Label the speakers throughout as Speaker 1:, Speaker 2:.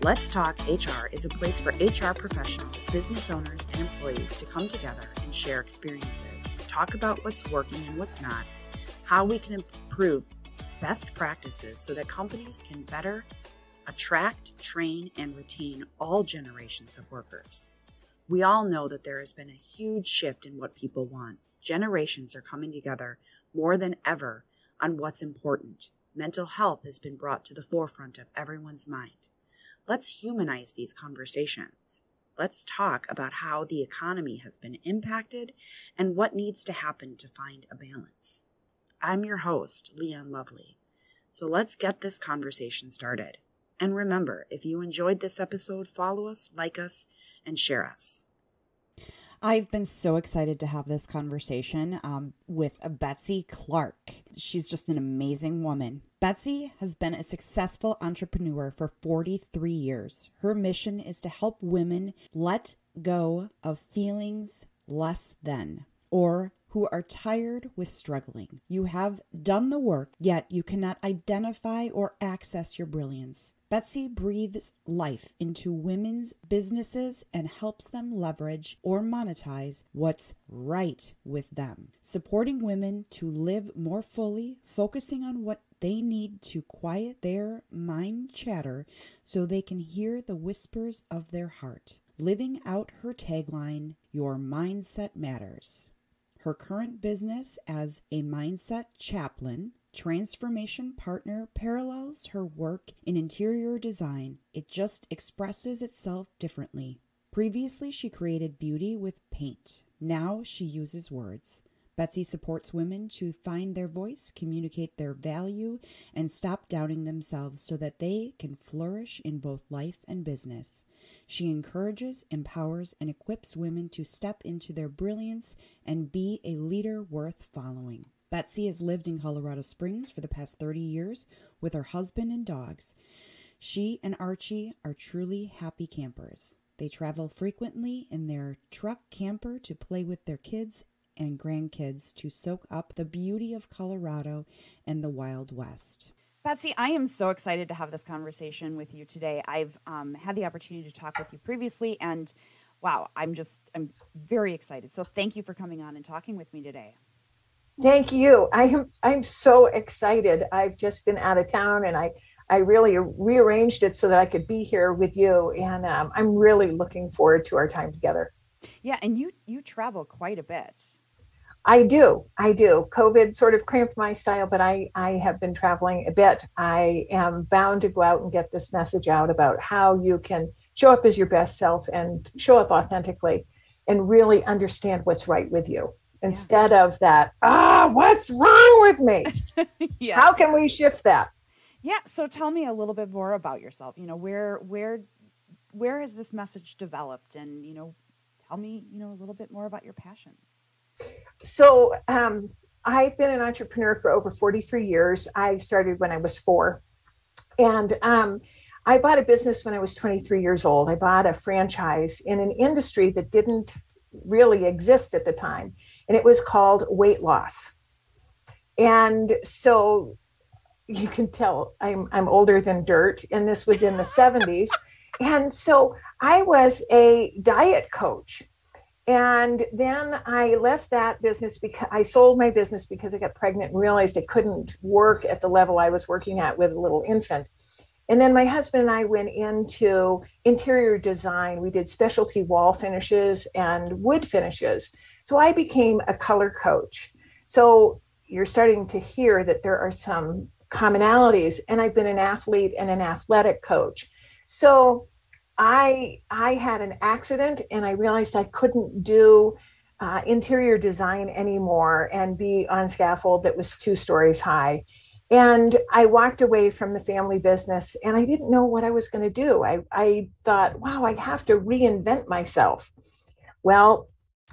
Speaker 1: Let's Talk HR is a place for HR professionals, business owners, and employees to come together and share experiences, talk about what's working and what's not, how we can improve best practices so that companies can better attract, train, and retain all generations of workers. We all know that there has been a huge shift in what people want. Generations are coming together more than ever on what's important. Mental health has been brought to the forefront of everyone's mind. Let's humanize these conversations. Let's talk about how the economy has been impacted and what needs to happen to find a balance. I'm your host, Leighann Lovely. So let's get this conversation started. And remember, if you enjoyed this episode, follow us, like us, and share us.
Speaker 2: I've been so excited to have this conversation um, with Betsy Clark. She's just an amazing woman. Betsy has been a successful entrepreneur for 43 years. Her mission is to help women let go of feelings less than or who are tired with struggling. You have done the work, yet you cannot identify or access your brilliance. Betsy breathes life into women's businesses and helps them leverage or monetize what's right with them, supporting women to live more fully, focusing on what they need to quiet their mind chatter so they can hear the whispers of their heart. Living out her tagline, Your Mindset Matters. Her current business as a mindset chaplain, transformation partner parallels her work in interior design. It just expresses itself differently. Previously, she created beauty with paint. Now she uses words. Betsy supports women to find their voice, communicate their value, and stop doubting themselves so that they can flourish in both life and business. She encourages, empowers, and equips women to step into their brilliance and be a leader worth following. Betsy has lived in Colorado Springs for the past 30 years with her husband and dogs. She and Archie are truly happy campers. They travel frequently in their truck camper to play with their kids and grandkids to soak up the beauty of Colorado and the Wild West. Betsy, I am so excited to have this conversation with you today. I've um, had the opportunity to talk with you previously, and wow, I'm just, I'm very excited. So thank you for coming on and talking with me today.
Speaker 3: Thank you. I am, I'm so excited. I've just been out of town and I, I really rearranged it so that I could be here with you. And um, I'm really looking forward to our time together.
Speaker 2: Yeah. And you, you travel quite a bit.
Speaker 3: I do. I do. COVID sort of cramped my style, but I, I have been traveling a bit. I am bound to go out and get this message out about how you can show up as your best self and show up authentically and really understand what's right with you instead yeah. of that, ah, what's wrong with me? yes. How can we shift that?
Speaker 2: Yeah. So tell me a little bit more about yourself. You know, where, where, where has this message developed? And, you know, tell me, you know, a little bit more about your passions
Speaker 3: so um, I've been an entrepreneur for over 43 years. I started when I was four. And um, I bought a business when I was 23 years old. I bought a franchise in an industry that didn't really exist at the time, and it was called weight loss. And so you can tell I'm, I'm older than dirt, and this was in the 70s. And so I was a diet coach and then I left that business because I sold my business because I got pregnant and realized I couldn't work at the level I was working at with a little infant. And then my husband and I went into interior design. We did specialty wall finishes and wood finishes. So I became a color coach. So you're starting to hear that there are some commonalities. And I've been an athlete and an athletic coach. So I I had an accident and I realized I couldn't do uh, interior design anymore and be on scaffold that was two stories high. And I walked away from the family business and I didn't know what I was going to do. I, I thought, wow, I have to reinvent myself. Well,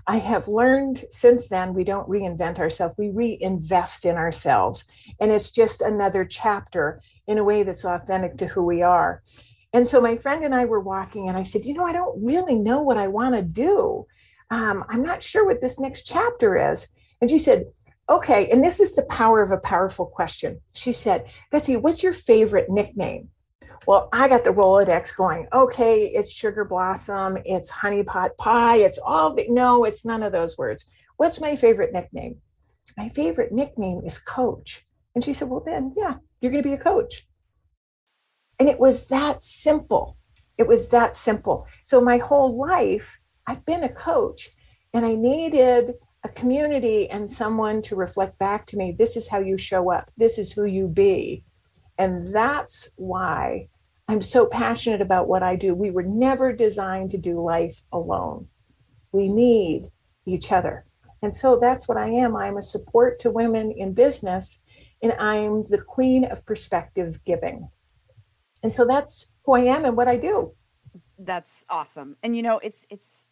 Speaker 3: I have learned since then we don't reinvent ourselves, we reinvest in ourselves. And it's just another chapter in a way that's authentic to who we are. And so my friend and I were walking, and I said, You know, I don't really know what I want to do. Um, I'm not sure what this next chapter is. And she said, Okay. And this is the power of a powerful question. She said, Betsy, what's your favorite nickname? Well, I got the Rolodex going. Okay, it's sugar blossom, it's honey pot pie, it's all no, it's none of those words. What's my favorite nickname? My favorite nickname is coach. And she said, Well, then, yeah, you're going to be a coach. And it was that simple. It was that simple. So my whole life, I've been a coach and I needed a community and someone to reflect back to me this is how you show up, this is who you be. And that's why I'm so passionate about what I do. We were never designed to do life alone. We need each other. And so that's what I am. I'm a support to women in business, and I'm the queen of perspective giving. And so that's who I am and what I do.
Speaker 2: That's awesome. And you know, it's it's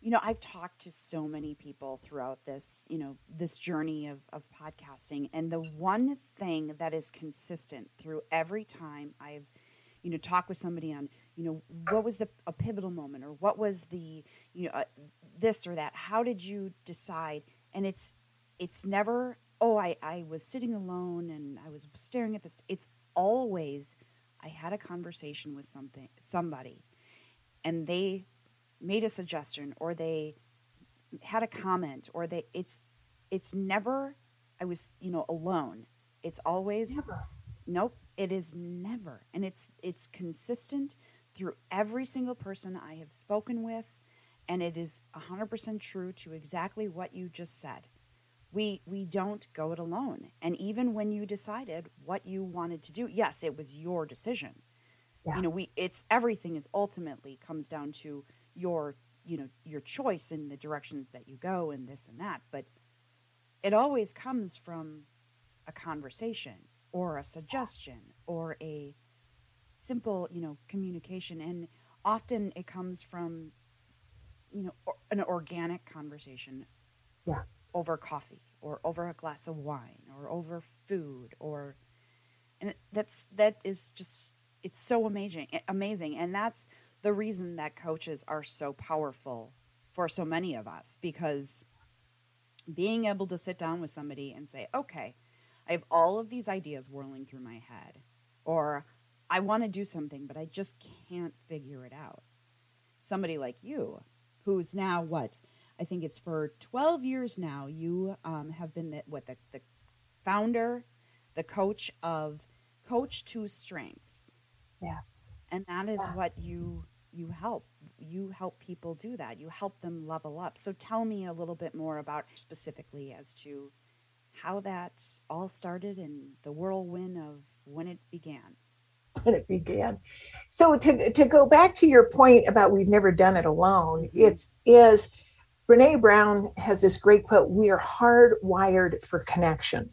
Speaker 2: you know, I've talked to so many people throughout this, you know, this journey of, of podcasting. And the one thing that is consistent through every time I've, you know, talked with somebody on, you know, what was the a pivotal moment or what was the, you know, uh, this or that? How did you decide? And it's, it's never, oh, I, I was sitting alone and I was staring at this. It's always, I had a conversation with something, somebody, and they made a suggestion or they had a comment or they it's it's never I was, you know, alone. It's always never. nope, it is never. And it's it's consistent through every single person I have spoken with and it is 100% true to exactly what you just said. We we don't go it alone. And even when you decided what you wanted to do, yes, it was your decision. Yeah. You know, we it's everything is ultimately comes down to your you know your choice in the directions that you go and this and that but it always comes from a conversation or a suggestion or a simple you know communication and often it comes from you know an organic conversation
Speaker 3: yeah
Speaker 2: over coffee or over a glass of wine or over food or and that's that is just it's so amazing amazing and that's the reason that coaches are so powerful for so many of us because being able to sit down with somebody and say, okay, I have all of these ideas whirling through my head, or I want to do something, but I just can't figure it out. Somebody like you, who's now what? I think it's for 12 years now, you um, have been the, what, the, the founder, the coach of Coach to Strengths.
Speaker 3: Yes.
Speaker 2: And that is yeah. what you you help you help people do that you help them level up so tell me a little bit more about specifically as to how that all started and the whirlwind of when it began
Speaker 3: when it began so to, to go back to your point about we've never done it alone mm-hmm. it is Brené Brown has this great quote we are hardwired for connection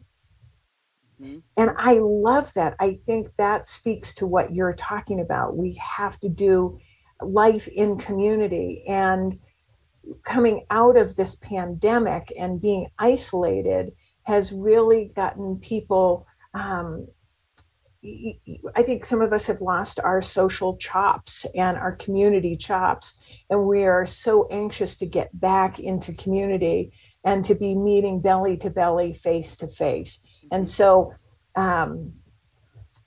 Speaker 3: mm-hmm. and I love that. I think that speaks to what you're talking about. We have to do life in community and coming out of this pandemic and being isolated has really gotten people um, I think some of us have lost our social chops and our community chops, and we are so anxious to get back into community and to be meeting belly to belly, face to face. And so, um,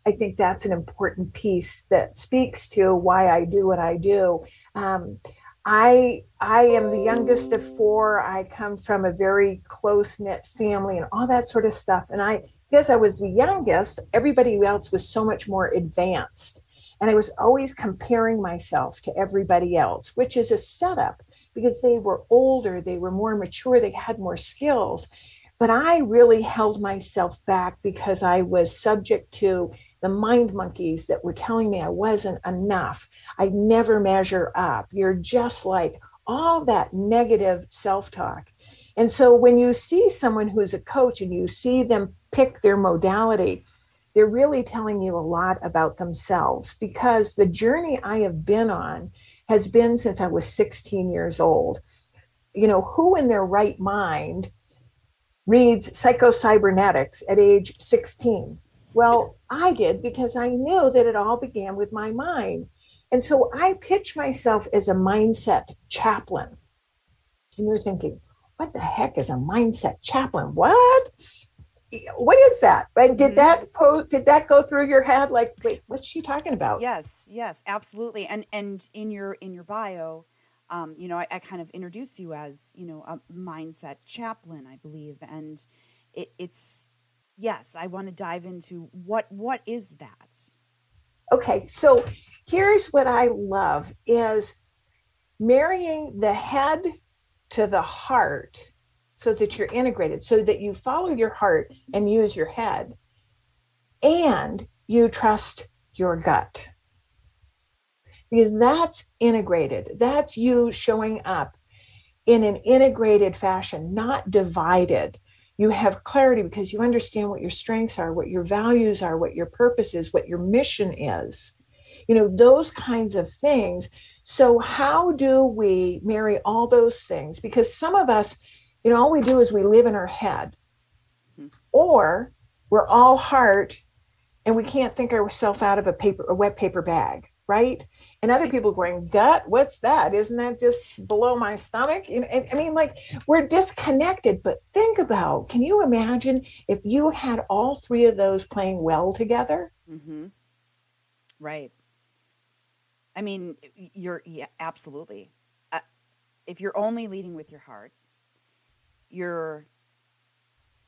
Speaker 3: I think that's an important piece that speaks to why I do what I do. Um, I I am the youngest of four. I come from a very close knit family and all that sort of stuff. And I because I was the youngest, everybody else was so much more advanced. And I was always comparing myself to everybody else, which is a setup because they were older, they were more mature, they had more skills. But I really held myself back because I was subject to the mind monkeys that were telling me I wasn't enough. I never measure up. You're just like all that negative self talk. And so when you see someone who's a coach and you see them pick their modality, they're really telling you a lot about themselves because the journey I have been on has been since I was 16 years old. You know, who in their right mind reads Psycho-Cybernetics at age 16? Well, I did because I knew that it all began with my mind. And so I pitch myself as a mindset chaplain. And you're thinking, what the heck is a mindset chaplain? What? What is that? Right? Did mm-hmm. that po- did that go through your head? Like, wait, what's she talking about?
Speaker 2: Yes, yes, absolutely. And and in your in your bio, um, you know, I, I kind of introduce you as you know a mindset chaplain, I believe, and it, it's yes, I want to dive into what what is that.
Speaker 3: Okay, so here's what I love is marrying the head to the heart so that you're integrated, so that you follow your heart and use your head, and you trust your gut. Because that's integrated. That's you showing up in an integrated fashion, not divided. You have clarity because you understand what your strengths are, what your values are, what your purpose is, what your mission is. You know, those kinds of things. So, how do we marry all those things? Because some of us, you know, all we do is we live in our head, hmm. or we're all heart and we can't think ourselves out of a paper, a wet paper bag, right? And other people going, gut, what's that? Isn't that just below my stomach? You know, I mean, like we're disconnected. But think about, can you imagine if you had all three of those playing well together?
Speaker 2: Mm-hmm. Right. I mean, you're yeah, absolutely. Uh, if you're only leading with your heart, you're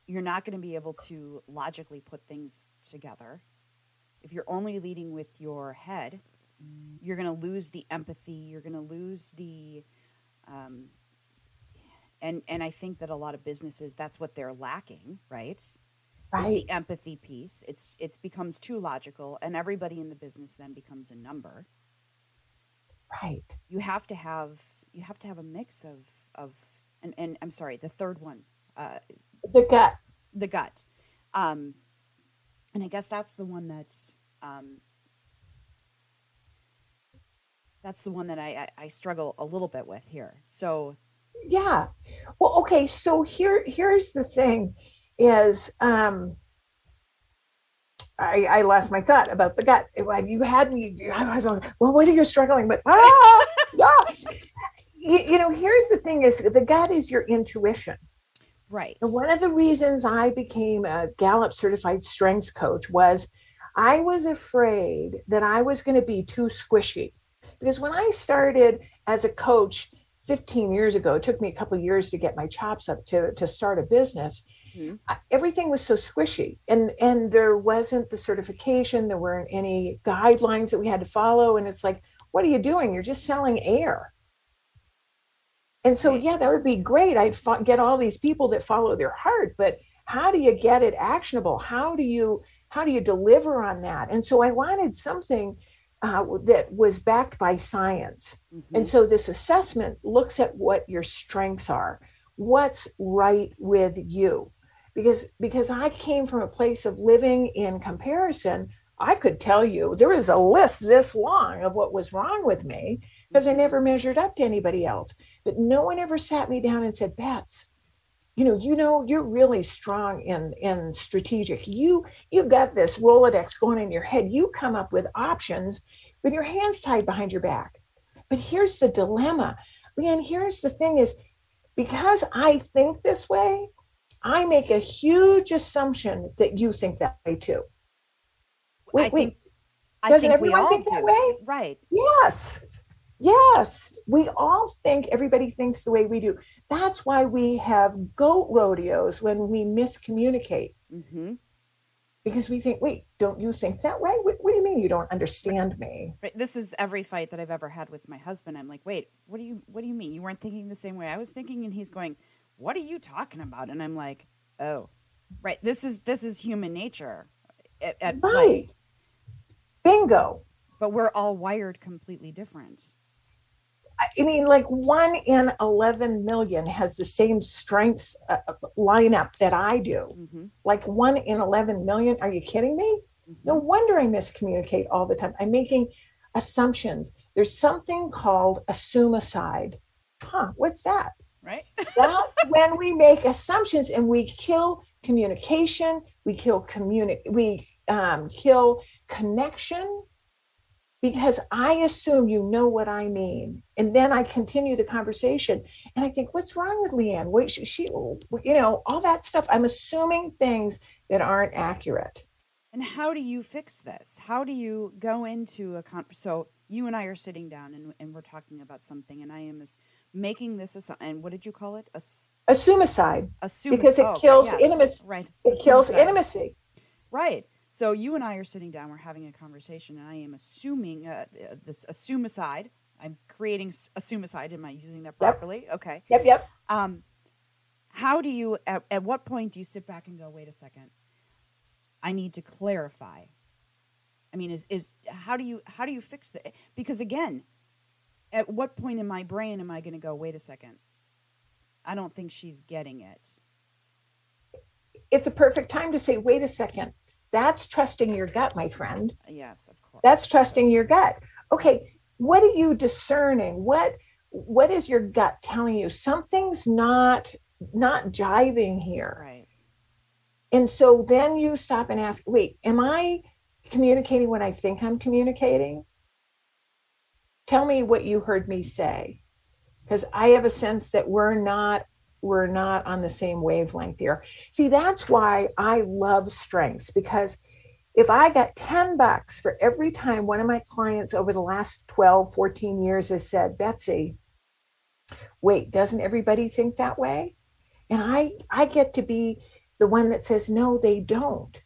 Speaker 2: you're not going to be able to logically put things together. If you're only leading with your head, you're going to lose the empathy. You're going to lose the, um, and and I think that a lot of businesses that's what they're lacking, right? Right. Is the empathy piece. It's it becomes too logical, and everybody in the business then becomes a number.
Speaker 3: Right.
Speaker 2: You have to have you have to have a mix of of and and I'm sorry, the third one uh,
Speaker 3: the gut.
Speaker 2: The gut. Um, and I guess that's the one that's um, that's the one that I, I, I struggle a little bit with here. So
Speaker 3: yeah. Well, okay. So here here's the thing is um I, I lost my thought about the gut. You had me. I was like, well, what are you struggling with? Ah, yeah. You, you know, here's the thing: is the gut is your intuition.
Speaker 2: Right.
Speaker 3: And one of the reasons I became a Gallup certified strengths coach was I was afraid that I was going to be too squishy. Because when I started as a coach 15 years ago, it took me a couple years to get my chops up to, to start a business. Mm-hmm. Everything was so squishy, and and there wasn't the certification. There weren't any guidelines that we had to follow, and it's like, what are you doing? You're just selling air. And so, yeah, that would be great. I'd fo- get all these people that follow their heart, but how do you get it actionable? How do you how do you deliver on that? And so, I wanted something uh, that was backed by science. Mm-hmm. And so, this assessment looks at what your strengths are, what's right with you, because because I came from a place of living in comparison. I could tell you there was a list this long of what was wrong with me because I never measured up to anybody else. But no one ever sat me down and said, Bets, you know, you know, you're really strong in in strategic. You you got this Rolodex going in your head. You come up with options with your hands tied behind your back. But here's the dilemma. Leighann, here's the thing is because I think this way, I make a huge assumption that you think that way too.
Speaker 2: Wait, I wait. Think, Doesn't everyone think that way? Right.
Speaker 3: Yes. Yes, we all think everybody thinks the way we do. That's why we have goat rodeos when we miscommunicate. Mm-hmm. Because we think, wait, don't you think that way? What, what, do you mean you don't understand me?
Speaker 2: This is every fight that I've ever had with my husband. I'm like, wait, what do you what do you mean? You weren't thinking the same way I was thinking, and he's going, what are you talking about? And I'm like, oh, right. This is this is human nature. At, at
Speaker 3: right. Bingo.
Speaker 2: But we're all wired completely different.
Speaker 3: I mean, like one in 11 million has the same strengths uh, uh, lineup that I do. Mm-hmm. Like one in 11 million. Are you kidding me? Mm-hmm. No wonder I miscommunicate all the time. I'm making assumptions. There's something called assumicide. Huh, what's that?
Speaker 2: Right.
Speaker 3: That's when we make assumptions and we kill communication, we kill communi- we um, kill connection because I assume you know what I mean. And then I continue the conversation and I think, what's wrong with Leighann? Wait, she, she, you know, all that stuff. I'm assuming things that aren't accurate.
Speaker 2: And how do you fix this? How do you go into a con? So you and I are sitting down and, and we're talking about something, and I am as, making this a and what did you call it? A,
Speaker 3: a suicide.
Speaker 2: A suicide
Speaker 3: because it
Speaker 2: oh,
Speaker 3: kills
Speaker 2: yes,
Speaker 3: intimacy.
Speaker 2: Right.
Speaker 3: It kills intimacy.
Speaker 2: Right. So you and I are sitting down, we're having a conversation, and I am assuming uh, this assumicide. I'm creating a suicide. Am I using that properly?
Speaker 3: Yep.
Speaker 2: Okay.
Speaker 3: Yep. Yep.
Speaker 2: Um, how do you? At, at what point do you sit back and go, "Wait a second, I need to clarify"? I mean, is is how do you how do you fix that? Because again, at what point in my brain am I going to go, "Wait a second, I don't think she's getting it."
Speaker 3: It's a perfect time to say, "Wait a second, that's trusting your gut, my friend.
Speaker 2: Yes, of course.
Speaker 3: That's trusting your gut. Okay, what are you discerning? What what is your gut telling you? Something's not not jiving here.
Speaker 2: Right.
Speaker 3: And so then you stop and ask, wait, am I communicating what I think I'm communicating? Tell me what you heard me say. Because I have a sense that we're not we're not on the same wavelength here. See, that's why I love strengths because if I got 10 bucks for every time one of my clients over the last 12, 14 years has said, Betsy, wait, doesn't everybody think that way? And I I get to be the one that says, no, they don't.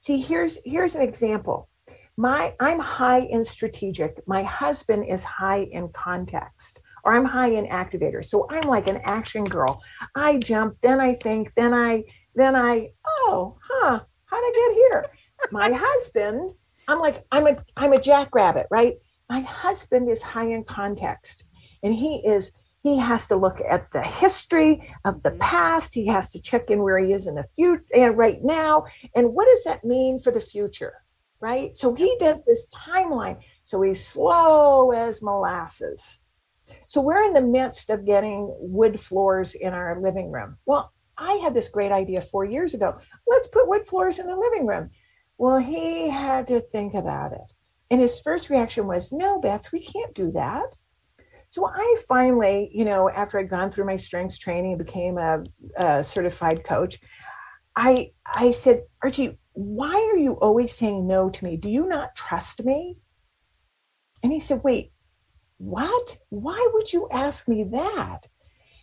Speaker 3: See, here's here's an example. My I'm high in strategic. My husband is high in context or I'm high in activator. So I'm like an action girl. I jump, then I think, then I, then I, oh, huh, how'd I get here? My husband, I'm like, I'm a, I'm a jackrabbit, right? My husband is high in context and he is, he has to look at the history of the mm-hmm. past. He has to check in where he is in the future eh, and right now. And what does that mean for the future? Right. So he does this timeline. So he's slow as molasses so we're in the midst of getting wood floors in our living room. Well, I had this great idea four years ago. Let's put wood floors in the living room. Well, he had to think about it. And his first reaction was, No, Bets, we can't do that. So I finally, you know, after I'd gone through my strengths training and became a, a certified coach, I I said, Archie, why are you always saying no to me? Do you not trust me? And he said, Wait, what? Why would you ask me that?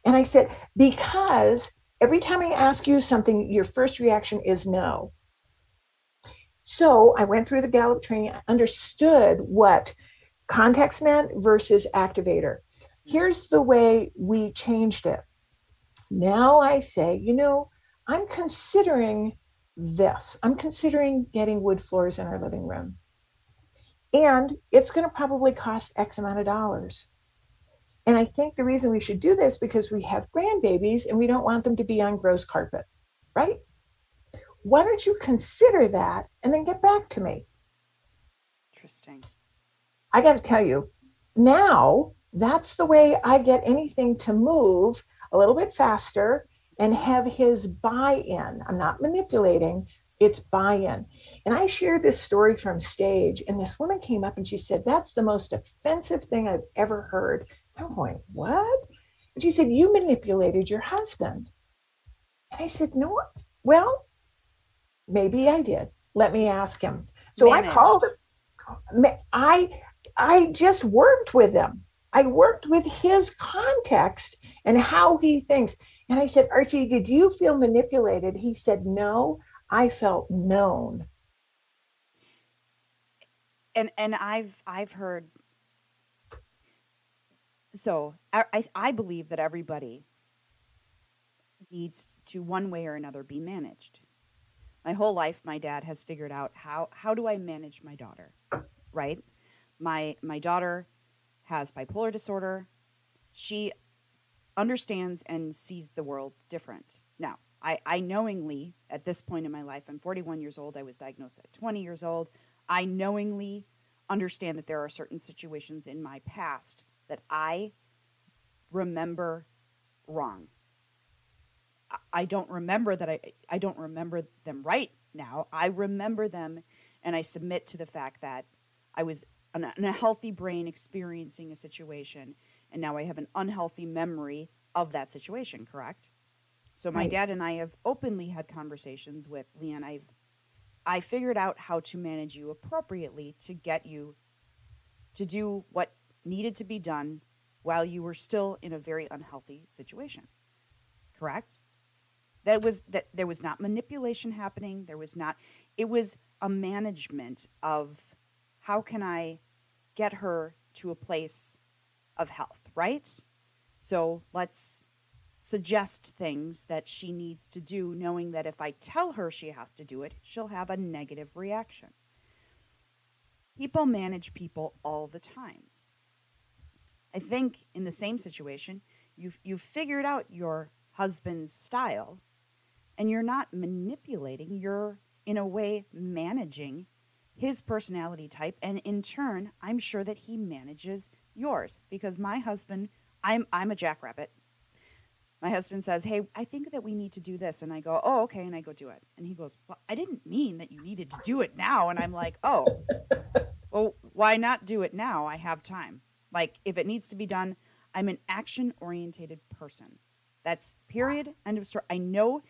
Speaker 3: And I said, Because every time I ask you something, your first reaction is no. So I went through the Gallup training, I understood what context meant versus activator. Here's the way we changed it. Now I say, you know, I'm considering this. I'm considering getting wood floors in our living room and it's going to probably cost X amount of dollars. And I think the reason we should do this because we have grandbabies and we don't want them to be on gross carpet, right? Why don't you consider that and then get back to me?
Speaker 2: Interesting.
Speaker 3: I got to tell you, now that's the way I get anything to move a little bit faster and have his buy in. I'm not manipulating, it's buy-in. And i shared this story from stage and this woman came up and she said that's the most offensive thing i've ever heard. I'm going what? And she said you manipulated your husband. And i said no well maybe i did. Let me ask him. So Managed. i called him. I i just worked with him. I worked with his context and how he thinks. And i said archie did you feel manipulated? He said no I felt known.
Speaker 2: And and I've I've heard so I I believe that everybody needs to one way or another be managed. My whole life my dad has figured out how how do I manage my daughter? Right? My my daughter has bipolar disorder. She understands and sees the world different. I, I knowingly, at this point in my life, I'm 41 years old. I was diagnosed at 20 years old. I knowingly understand that there are certain situations in my past that I remember wrong. I don't remember that I, I don't remember them right now. I remember them and I submit to the fact that I was an, a healthy brain experiencing a situation, and now I have an unhealthy memory of that situation, correct? So my right. dad and I have openly had conversations with Leighann. I've I figured out how to manage you appropriately to get you to do what needed to be done while you were still in a very unhealthy situation. Correct? That was that there was not manipulation happening. There was not it was a management of how can I get her to a place of health, right? So let's suggest things that she needs to do, knowing that if I tell her she has to do it, she'll have a negative reaction. People manage people all the time. I think in the same situation, you've, you've figured out your husband's style and you're not manipulating, you're in a way managing his personality type. And in turn, I'm sure that he manages yours because my husband, I'm, I'm a jackrabbit. My husband says, Hey, I think that we need to do this. And I go, Oh, okay. And I go do it. And he goes, Well, I didn't mean that you needed to do it now. And I'm like, Oh, well, why not do it now? I have time. Like, if it needs to be done, I'm an action orientated person. That's period. End of story. I know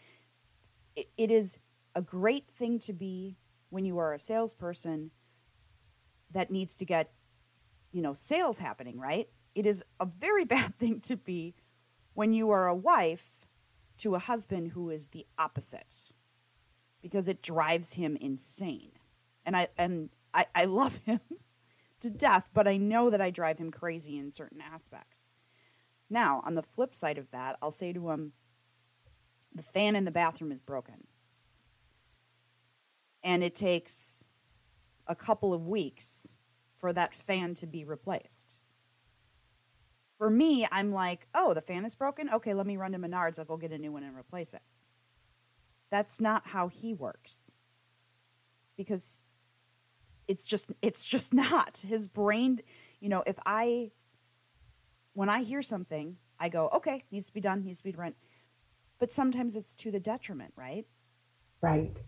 Speaker 2: it, it is a great thing to be when you are a salesperson that needs to get, you know, sales happening, right? It is a very bad thing to be when you are a wife to a husband who is the opposite because it drives him insane. And I and I, I love him to death, but I know that I drive him crazy in certain aspects. Now, on the flip side of that, I'll say to him, the fan in the bathroom is broken. And it takes a couple of weeks for that fan to be replaced. For me, I'm like, oh, the fan is broken? Okay, let me run to Menards. I'll go get a new one and replace it. That's not how he works. Because it's just it's just not his brain you know if i when i hear something i go okay needs to be done needs to be done but sometimes it's to the detriment right
Speaker 3: right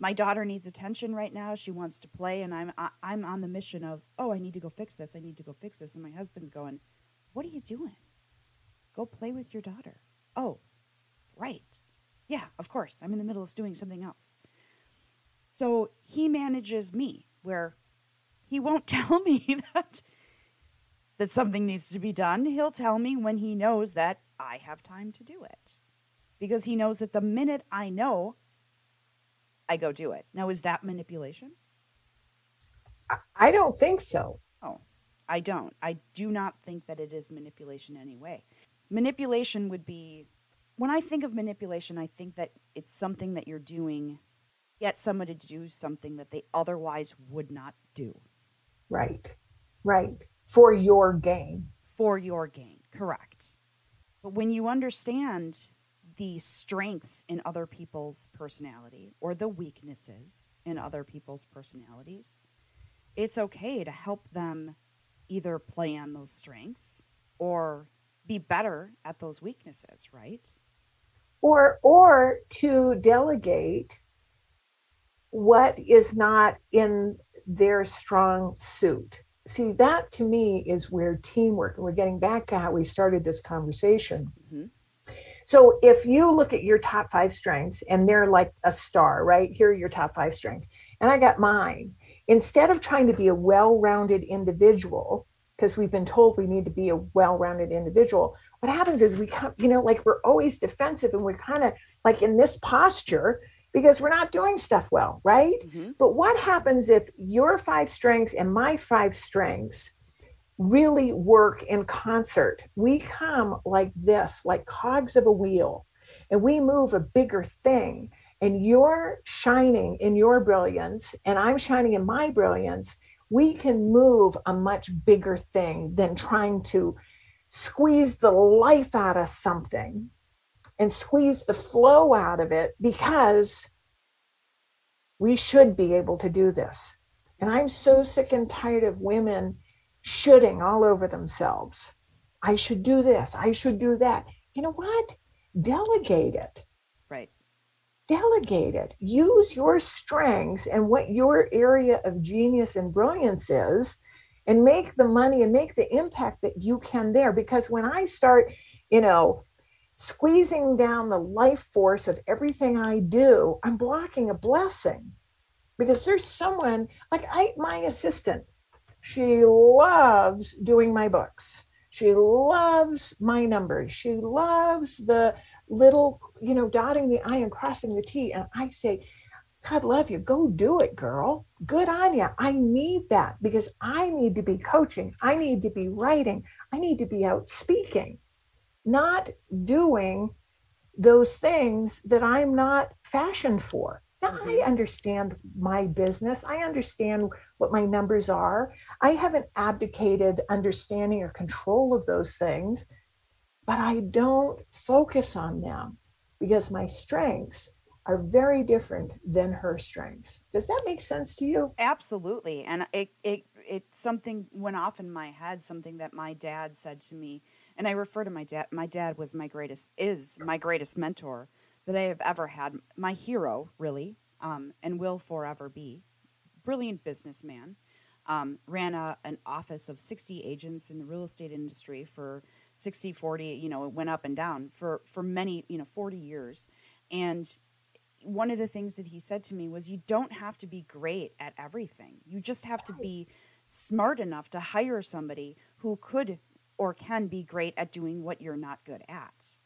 Speaker 2: my daughter needs attention right now she wants to play and i'm I, i'm on the mission of oh i need to go fix this i need to go fix this and my husband's going what are you doing go play with your daughter oh right yeah of course i'm in the middle of doing something else so he manages me where he won't tell me that that something needs to be done. He'll tell me when he knows that I have time to do it. Because he knows that the minute I know, I go do it. Now, is that manipulation?
Speaker 3: I don't think so.
Speaker 2: I don't. I do not think that it is manipulation in any way. Manipulation would be, when I think of manipulation, I think that it's something that you're doing get somebody to do something that they otherwise would not do.
Speaker 3: Right, right. For your gain.
Speaker 2: For your gain, correct. But when you understand the strengths in other people's personality or the weaknesses in other people's personalities, it's okay to help them either play on those strengths or be better at those weaknesses, right?
Speaker 3: Or or to delegate what is not in their strong suit. See, that to me is where teamwork, and we're getting back to how we started this conversation. Mm-hmm. So if you look at your top five strengths and they're like a star, right? Here are your top five strengths. And I got mine. Instead of trying to be a well rounded individual, because we've been told we need to be a well rounded individual, what happens is we come, you know, like we're always defensive and we're kind of like in this posture because we're not doing stuff well, right? Mm-hmm. But what happens if your five strengths and my five strengths really work in concert? We come like this, like cogs of a wheel, and we move a bigger thing. And you're shining in your brilliance, and I'm shining in my brilliance. We can move a much bigger thing than trying to squeeze the life out of something and squeeze the flow out of it because we should be able to do this. And I'm so sick and tired of women shooting all over themselves. I should do this. I should do that. You know what? Delegate it.
Speaker 2: Right.
Speaker 3: Delegate it. Use your strengths and what your area of genius and brilliance is and make the money and make the impact that you can there. Because when I start, you know, squeezing down the life force of everything I do, I'm blocking a blessing. Because there's someone like I, my assistant, she loves doing my books. She loves my numbers. She loves the little, you know, dotting the I and crossing the T. And I say, God love you. Go do it, girl. Good on you. I need that because I need to be coaching. I need to be writing. I need to be out speaking, not doing those things that I'm not fashioned for. Now, I mm-hmm. understand my business. I understand what my numbers are. I haven't abdicated understanding or control of those things, but I don't focus on them because my strengths are very different than her strengths. Does that make sense to you?
Speaker 2: Absolutely. And it it it something went off in my head, something that my dad said to me. And I refer to my dad my dad was my greatest is my greatest mentor that I have ever had, my hero, really, um, and will forever be. Brilliant businessman. Um, ran a, an office of 60 agents in the real estate industry for 60 40 you know it went up and down for for many you know 40 years and one of the things that he said to me was you don't have to be great at everything. You just have to be smart enough to hire somebody who could or can be great at doing what you're not good at.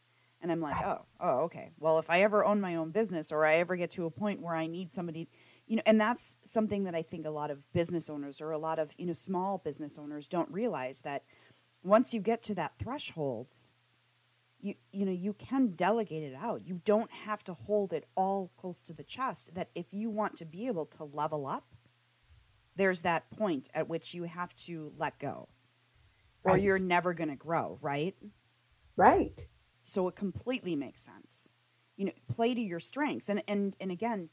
Speaker 2: And I'm like, oh, oh, okay. Well, if I ever own my own business or I ever get to a point where I need somebody, you know, and that's something that I think a lot of business owners or a lot of, you know, small business owners don't realize that once you get to that threshold, you you know you can delegate it out. You don't have to hold it all close to the chest that if you want to be able to level up there's that point at which you have to let go. Or right. you're never going to grow right?
Speaker 3: Right.
Speaker 2: So it completely makes sense. You know play to your strengths. And and and again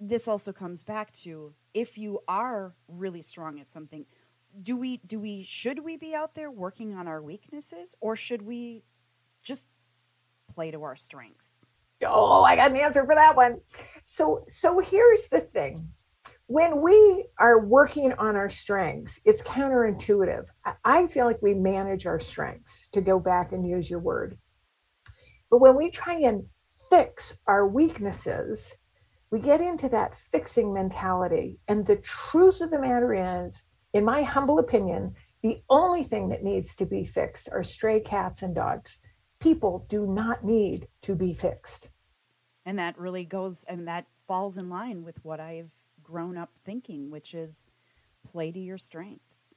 Speaker 2: this also comes back to if you are really strong at something do we do we should we be out there working on our weaknesses or should we just play to our strengths?
Speaker 3: Oh, I got an answer for that one. So so here's the thing. When we are working on our strengths, it's counterintuitive. I feel like we manage our strengths, to go back and use your word. But when we try and fix our weaknesses, we get into that fixing mentality. And the truth of the matter is, in my humble opinion, the only thing that needs to be fixed are stray cats and dogs people do not need to be fixed.
Speaker 2: And that really goes and that falls in line with what I've grown up thinking, which is play to your strengths.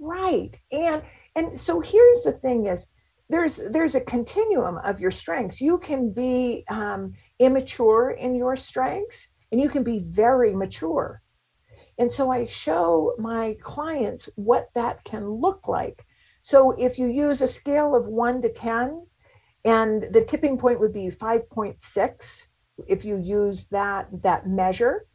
Speaker 3: Right. And and so here's the thing is there's there's a continuum of your strengths. You can be um, immature in your strengths and you can be very mature. And so I show my clients what that can look like so if you use a scale of one to 10, and the tipping point would be 5.6, if you use that, that measure,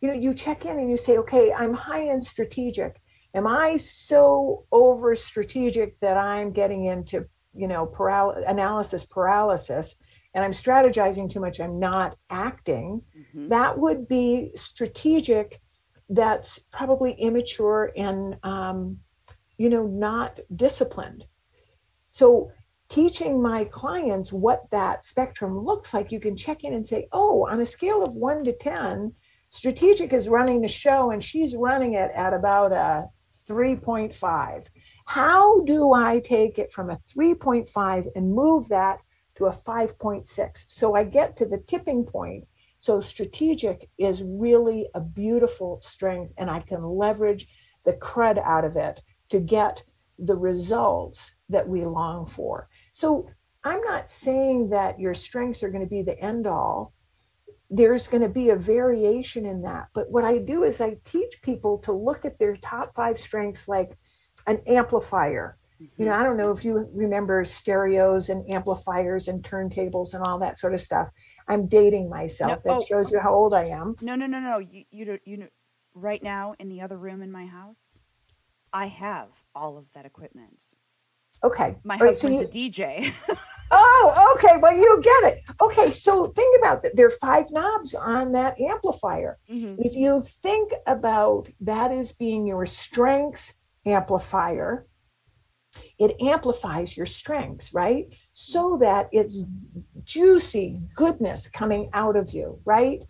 Speaker 3: you know, you check in and you say, okay, I'm high in strategic. Am I so over strategic that I'm getting into, you know, paral- analysis paralysis and I'm strategizing too much, I'm not acting? Mm-hmm. That would be strategic that's probably immature and um, you know, not disciplined. So teaching my clients what that spectrum looks like, you can check in and say, oh, on a scale of one to 10, strategic is running the show and she's running it at about a 3.5. How do I take it from a 3.5 and move that to a 5.6? So I get to the tipping point. So strategic is really a beautiful strength and I can leverage the crud out of it to get the results that we long for. So I'm not saying that your strengths are going to be the end all. There's going to be a variation in that. But what I do is I teach people to look at their top five strengths like an amplifier. You know, I don't know if you remember stereos and amplifiers and turntables and all that sort of stuff. I'm dating myself. No, that oh, shows you how old I am.
Speaker 2: No, no, no, no. You, you, you know, right now in the other room in my house, I have all of that equipment.
Speaker 3: Okay.
Speaker 2: My right, husband's so you, a DJ.
Speaker 3: oh, okay. Well, you get it. Okay. So think about that. There are five knobs on that amplifier. Mm-hmm. If you think about that as being your strengths amplifier it amplifies your strengths, right? So that it's juicy goodness coming out of you, right?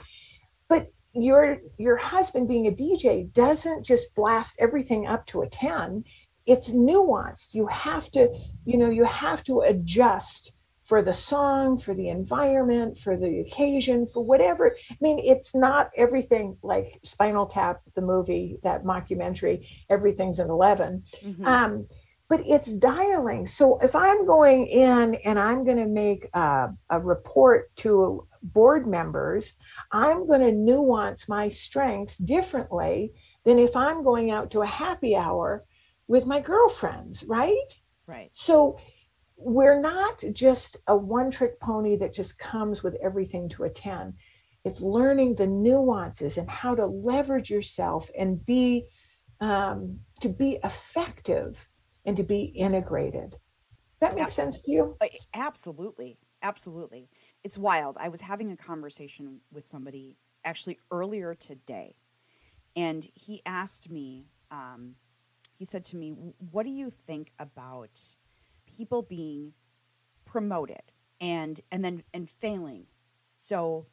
Speaker 3: But your your husband being a DJ doesn't just blast everything up to a 10. It's nuanced. You have to, you know, you have to adjust for the song, for the environment, for the occasion, for whatever. I mean, it's not everything like Spinal Tap, the movie, that mockumentary, everything's an 11. Mm-hmm. Um, but it's dialing. So if I'm going in and I'm going to make a, a report to board members, I'm going to nuance my strengths differently than if I'm going out to a happy hour with my girlfriends, right?
Speaker 2: Right.
Speaker 3: So we're not just a one trick pony that just comes with everything to a 10. It's learning the nuances and how to leverage yourself and be um, to be effective and to be integrated. That makes sense to you?
Speaker 2: Uh, absolutely. Absolutely. It's wild. I was having a conversation with somebody actually earlier today, and he asked me, um, he said to me, What do you think about people being promoted and and then and failing? So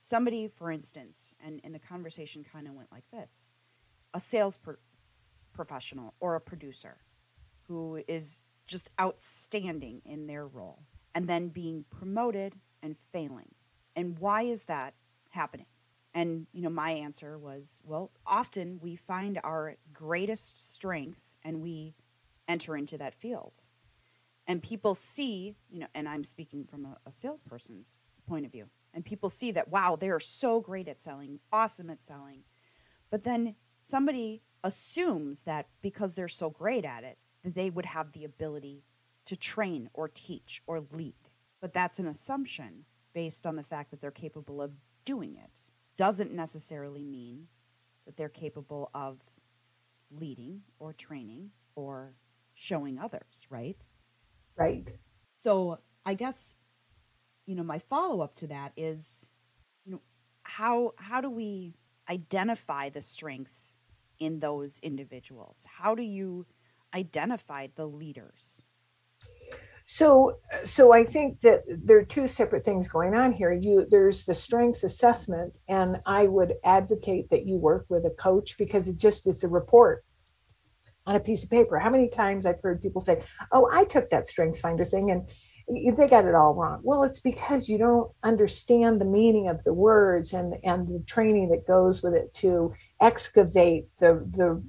Speaker 2: somebody, for instance, and, and the conversation kind of went like this a sales per- professional or a producer who is just outstanding in their role and then being promoted and failing. And why is that happening? And you know, my answer was, well, often we find our greatest strengths and we enter into that field. And people see, you know, and I'm speaking from a, a salesperson's point of view, and people see that, wow, they're so great at selling, awesome at selling. But then somebody assumes that because they're so great at it, they would have the ability to train or teach or lead. But that's an assumption based on the fact that they're capable of doing it. Doesn't necessarily mean that they're capable of leading or training or showing others, right?
Speaker 3: Right.
Speaker 2: So I guess, you know, my follow up to that is, you know, how how do we identify the strengths in those individuals? How do you identified the leaders?
Speaker 3: So, so I think that there are two separate things going on here. You there's the strengths assessment, and I would advocate that you work with a coach because it just it's a report on a piece of paper. How many times I've heard people say, "Oh, I took that strengths finder thing and they got it all wrong." Well, it's because you don't understand the meaning of the words and and the training that goes with it to excavate the the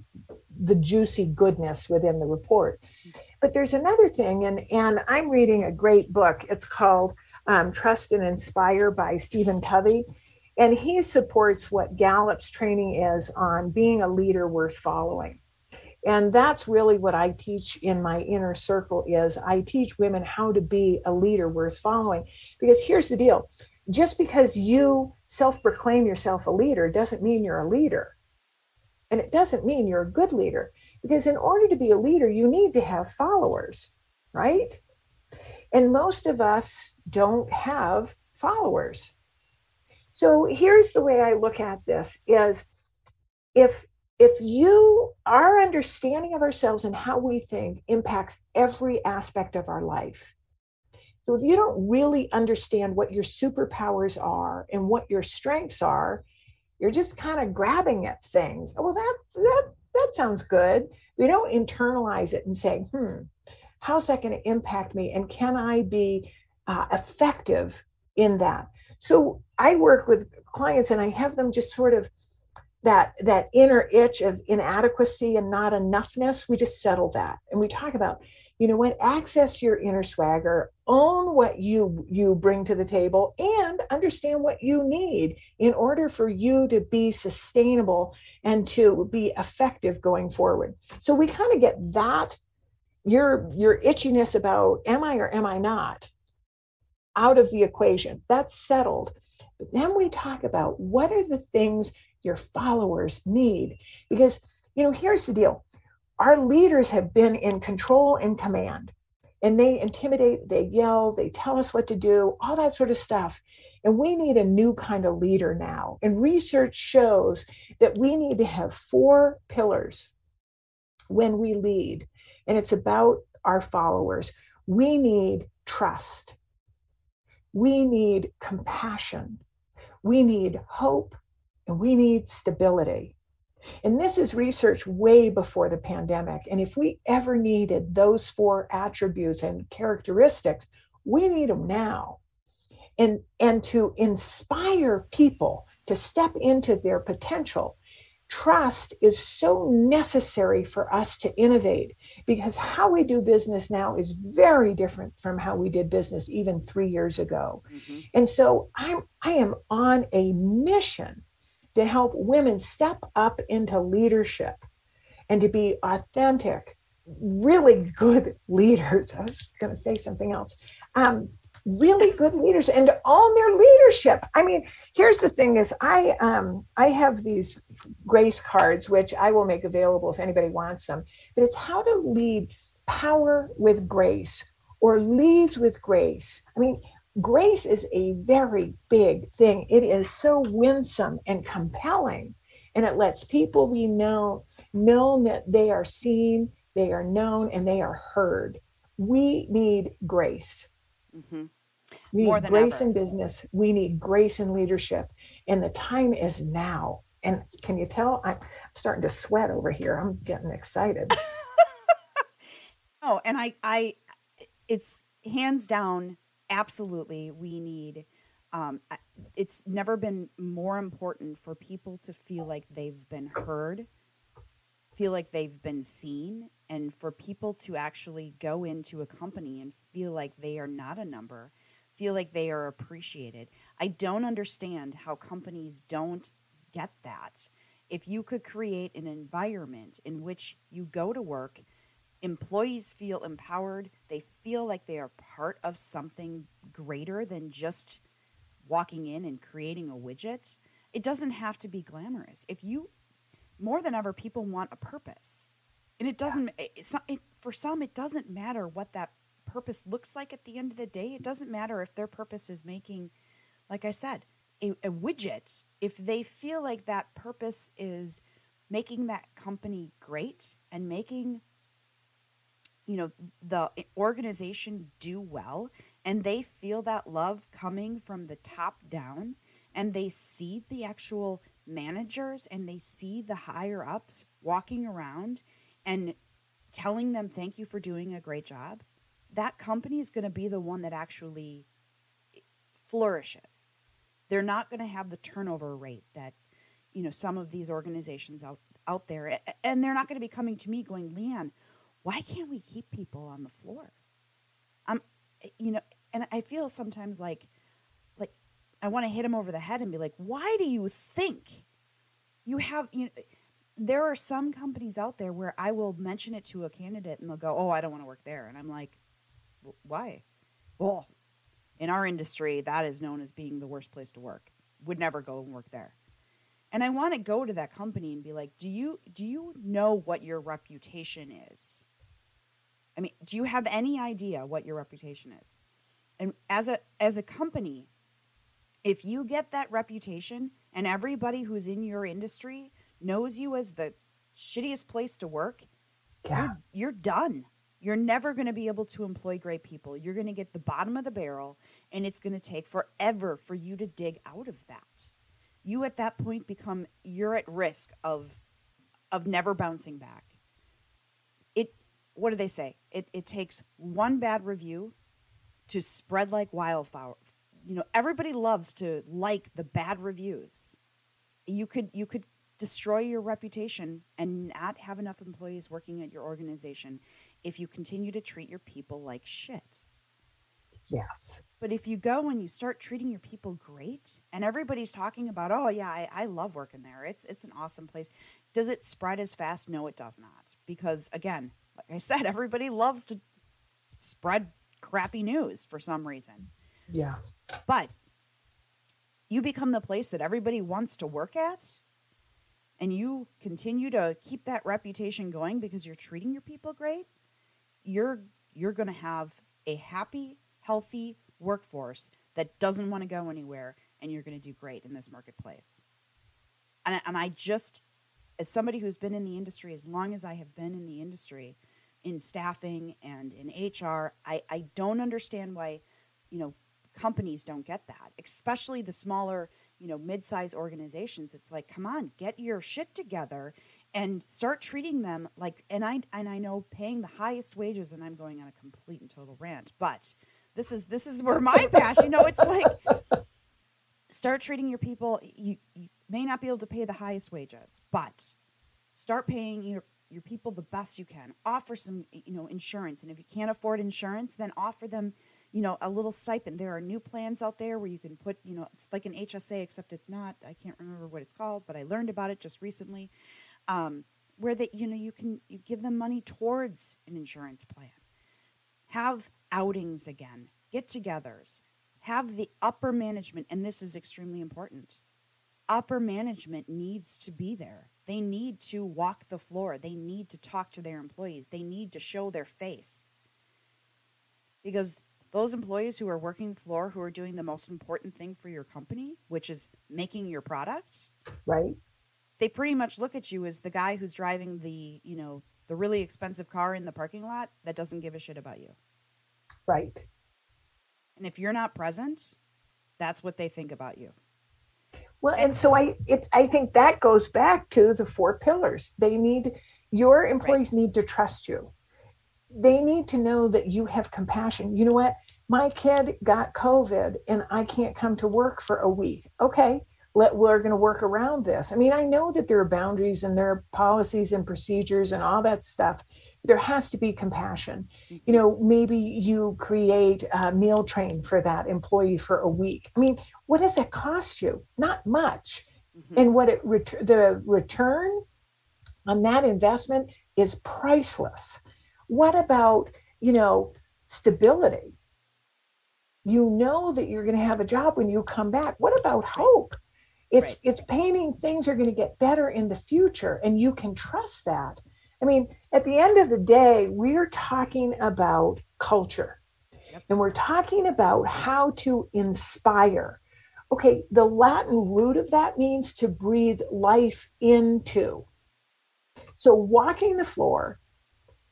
Speaker 3: the juicy goodness within the report. But there's another thing, and, and I'm reading a great book. It's called um, Trust and Inspire by Stephen Covey. And he supports what Gallup's training is on being a leader worth following. And that's really what I teach in my inner circle is I teach women how to be a leader worth following. Because here's the deal. Just because you self-proclaim yourself a leader doesn't mean you're a leader and it doesn't mean you're a good leader because in order to be a leader, you need to have followers, right? And most of us don't have followers. So here's the way I look at this is if if you our understanding of ourselves and how we think impacts every aspect of our life. So if you don't really understand what your superpowers are and what your strengths are, you're just kind of grabbing at things. Oh, well, that that that sounds good. We don't internalize it and say, hmm, how's that going to impact me? And can I be uh, effective in that? So I work with clients and I have them just sort of that that inner itch of inadequacy and not enoughness. We just settle that and we talk about you know when access your inner swagger own what you you bring to the table and understand what you need in order for you to be sustainable and to be effective going forward. So we kind of get that your your itchiness about am i or am i not out of the equation. That's settled. But then we talk about what are the things your followers need. Because you know here's the deal. Our leaders have been in control and command and they intimidate they yell they tell us what to do all that sort of stuff and we need a new kind of leader now and research shows that we need to have four pillars when we lead, and it's about our followers, we need trust. We need compassion. We need hope and we need stability. And this is research way before the pandemic. And if we ever needed those four attributes and characteristics, we need them now. And, and to inspire people to step into their potential, trust is so necessary for us to innovate because how we do business now is very different from how we did business even three years ago. Mm-hmm. And so I'm, I am on a mission to help women step up into leadership and to be authentic, really good leaders. I was going to say something else. Um, really good leaders and to own their leadership. I mean, here's the thing is I um I have these grace cards which I will make available if anybody wants them. But it's how to lead power with grace or leads with grace. I mean, grace is a very big thing. It is so winsome and compelling, and it lets people be known, known that they are seen, they are known, and they are heard. We need grace. Mm-hmm. We More need grace ever. in business. We need grace in leadership. And the time is now. And can you tell? I'm starting to sweat over here. I'm getting excited.
Speaker 2: oh, and I, I, it's hands down absolutely we need um, it's never been more important for people to feel like they've been heard feel like they've been seen and for people to actually go into a company and feel like they are not a number feel like they are appreciated. I don't understand how companies don't get that. If you could create an environment in which you go to work employees feel empowered. They feel like they are part of something greater than just walking in and creating a widget. It doesn't have to be glamorous. If you, more than ever, people want a purpose. And it doesn't, yeah. it, it, for some, it doesn't matter what that purpose looks like at the end of the day. It doesn't matter if their purpose is making, like I said, a, a widget. If they feel like that purpose is making that company great and making you know the organization do well and they feel that love coming from the top down and they see the actual managers and they see the higher ups walking around and telling them thank you for doing a great job. That company is going to be the one that actually flourishes. They're not going to have the turnover rate that you know some of these organizations out out there and they're not going to be coming to me going Leighann why can't we keep people on the floor? I'm, you know, and I feel sometimes like, like I want to hit him over the head and be like, why do you think you have, you know, there are some companies out there where I will mention it to a candidate and they'll go, oh, I don't want to work there. And I'm like, why? Well, in our industry, that is known as being the worst place to work. Would never go and work there and i want to go to that company and be like do you do you know what your reputation is i mean do you have any idea what your reputation is and as a as a company if you get that reputation and everybody who's in your industry knows you as the shittiest place to work yeah. you're, you're done you're never going to be able to employ great people you're going to get the bottom of the barrel and it's going to take forever for you to dig out of that you at that point become you're at risk of of never bouncing back. What do they say? It it takes one bad review to spread like wildfire. You know, everybody loves to like the bad reviews. You could you could destroy your reputation and not have enough employees working at your organization if you continue to treat your people like shit.
Speaker 3: Yes.
Speaker 2: But if you go and you start treating your people great and everybody's talking about, oh yeah, I, I love working there. It's it's an awesome place. Does it spread as fast? No, it does not. Because again, like I said, everybody loves to spread crappy news for some reason.
Speaker 3: Yeah.
Speaker 2: But you become the place that everybody wants to work at and you continue to keep that reputation going because you're treating your people great, you're you're going to have a happy healthy workforce that doesn't want to go anywhere, and you're going to do great in this marketplace. And, and I just, as somebody who's been in the industry as long as I have been in the industry, in staffing and in HR, I, I don't understand why, you know, companies don't get that, especially the smaller, you know, mid-sized organizations. It's like, come on, get your shit together and start treating them like and I and I know paying the highest wages and I'm going on a complete and total rant, but this is this is where my passion, you know, it's like start treating your people you, you may not be able to pay the highest wages, but start paying your your people the best you can. Offer some, you know, insurance and if you can't afford insurance, then offer them you know, a little stipend. There are new plans out there where you can put, you know, it's like an HSA, except it's not. I can't remember what it's called, but I learned about it just recently um, where they, you know, you can you give them money towards an insurance plan. Have outings again, get-togethers, have the upper management, and this is extremely important. Upper management needs to be there. They need to walk the floor. They need to talk to their employees. They need to show their face. Because those employees who are working the floor, who are doing the most important thing for your company, which is making your product,
Speaker 3: right?
Speaker 2: they pretty much look at you as the guy who's driving the, you know, the really expensive car in the parking lot that doesn't give a shit about you.
Speaker 3: Right.
Speaker 2: And if you're not present, that's what they think about you.
Speaker 3: Well, and so I it I think that goes back to the four pillars. They need your employees right. need to trust you. They need to know that you have compassion. You know what? My kid got COVID and I can't come to work for a week. Okay, let we're going to work around this. I mean, I know that there are boundaries and there are policies and procedures and all that stuff. There has to be compassion. You mm-hmm. know, maybe you create a meal train for that employee for a week. I mean, what does that cost you? Not much. Mm-hmm. And what it ret- the return on that investment is priceless. What about, you know, stability? You know that you're going to have a job when you come back. What about hope? It's right. it's painting things are going to get better in the future, and you can trust that. I mean, at the end of the day, we're talking about culture, yep. and we're talking about how to inspire. Okay, the Latin root of that means to breathe life into. So walking the floor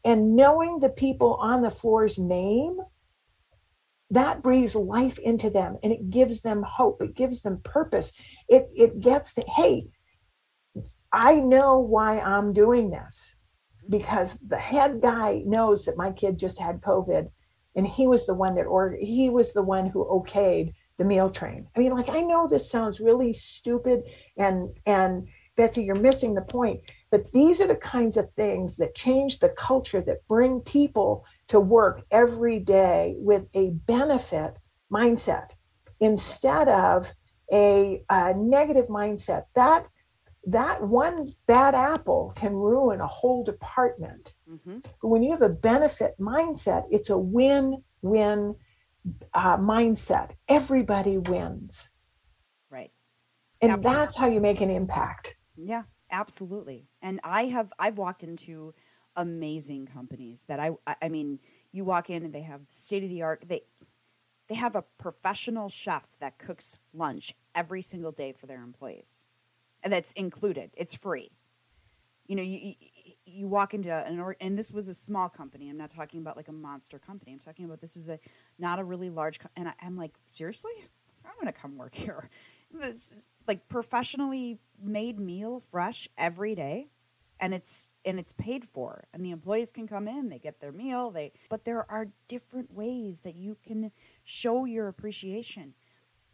Speaker 3: and knowing the people on the floor's name that breathes life into them and it gives them hope it gives them purpose it it gets to hey i know why i'm doing this because the head guy knows that my kid just had covid and he was the one that or he was the one who okayed the meal train i mean like i know this sounds really stupid and and betsy you're missing the point but these are the kinds of things that change the culture that bring people to work every day with a benefit mindset instead of a, a negative mindset. That that one bad apple can ruin a whole department. Mm-hmm. But when you have a benefit mindset, it's a win-win uh, mindset. Everybody wins.
Speaker 2: Right.
Speaker 3: And absolutely. that's how you make an impact.
Speaker 2: Yeah, absolutely. And I have I've walked into amazing companies that I I mean, you walk in and they have state of the art they they have a professional chef that cooks lunch every single day for their employees. And that's included. It's free. You know, you you walk into an or and this was a small company. I'm not talking about like a monster company. I'm talking about this is a not a really large co- and I, am like, seriously? I'm to come work here. This like professionally made meal fresh every day and it's and it's paid for and the employees can come in they get their meal they but there are different ways that you can show your appreciation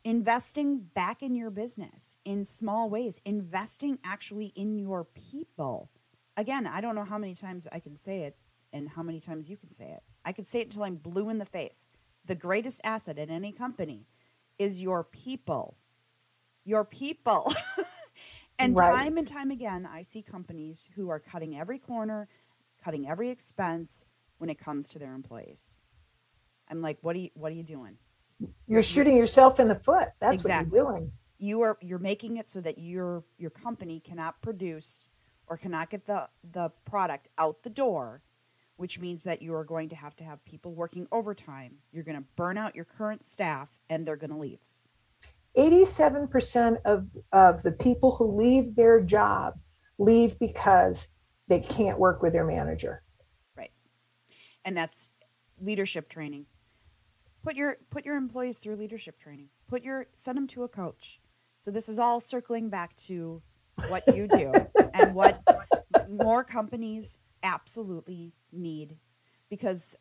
Speaker 2: investing back in your business in small ways investing actually in your people again i don't know how many times i can say it and how many times you can say it i can say it until i'm blue in the face the greatest asset in any company is your people your people And right. time and time again, I see companies who are cutting every corner, cutting every expense when it comes to their employees. I'm like, what are you what are you doing?
Speaker 3: You're mm-hmm. shooting yourself in the foot. That's exactly. what you're doing.
Speaker 2: You are you're making it so that your your company cannot produce or cannot get the the product out the door, which means that you are going to have to have people working overtime. You're going to burn out your current staff and they're going to leave.
Speaker 3: 87% of, of the people who leave their job leave because they can't work with their manager.
Speaker 2: Right. And that's leadership training. Put your put your employees through leadership training. Put your send them to a coach. So this is all circling back to what you do and what more companies absolutely need because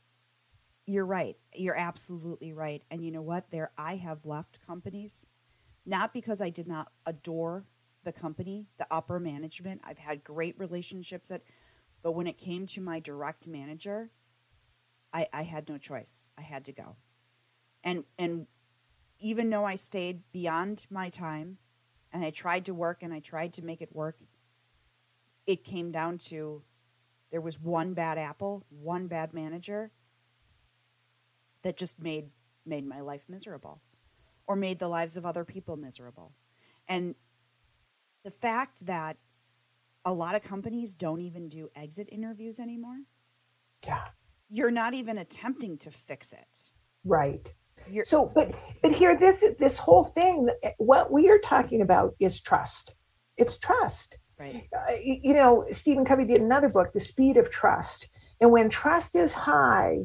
Speaker 2: you're right. You're absolutely right. And you know what? There I have left companies not because I did not adore the company, the upper management. I've had great relationships at but when it came to my direct manager, I, I had no choice. I had to go. And and even though I stayed beyond my time and I tried to work and I tried to make it work, it came down to there was one bad apple, one bad manager that just made made my life miserable or made the lives of other people miserable. And the fact that a lot of companies don't even do exit interviews anymore.
Speaker 3: Yeah.
Speaker 2: You're not even attempting to fix it.
Speaker 3: Right.
Speaker 2: You're,
Speaker 3: so, but but here, this this whole thing, what we are talking about is trust. It's trust.
Speaker 2: right.
Speaker 3: Uh, you know, Stephen Covey did another book, The Speed of Trust. And when trust is high,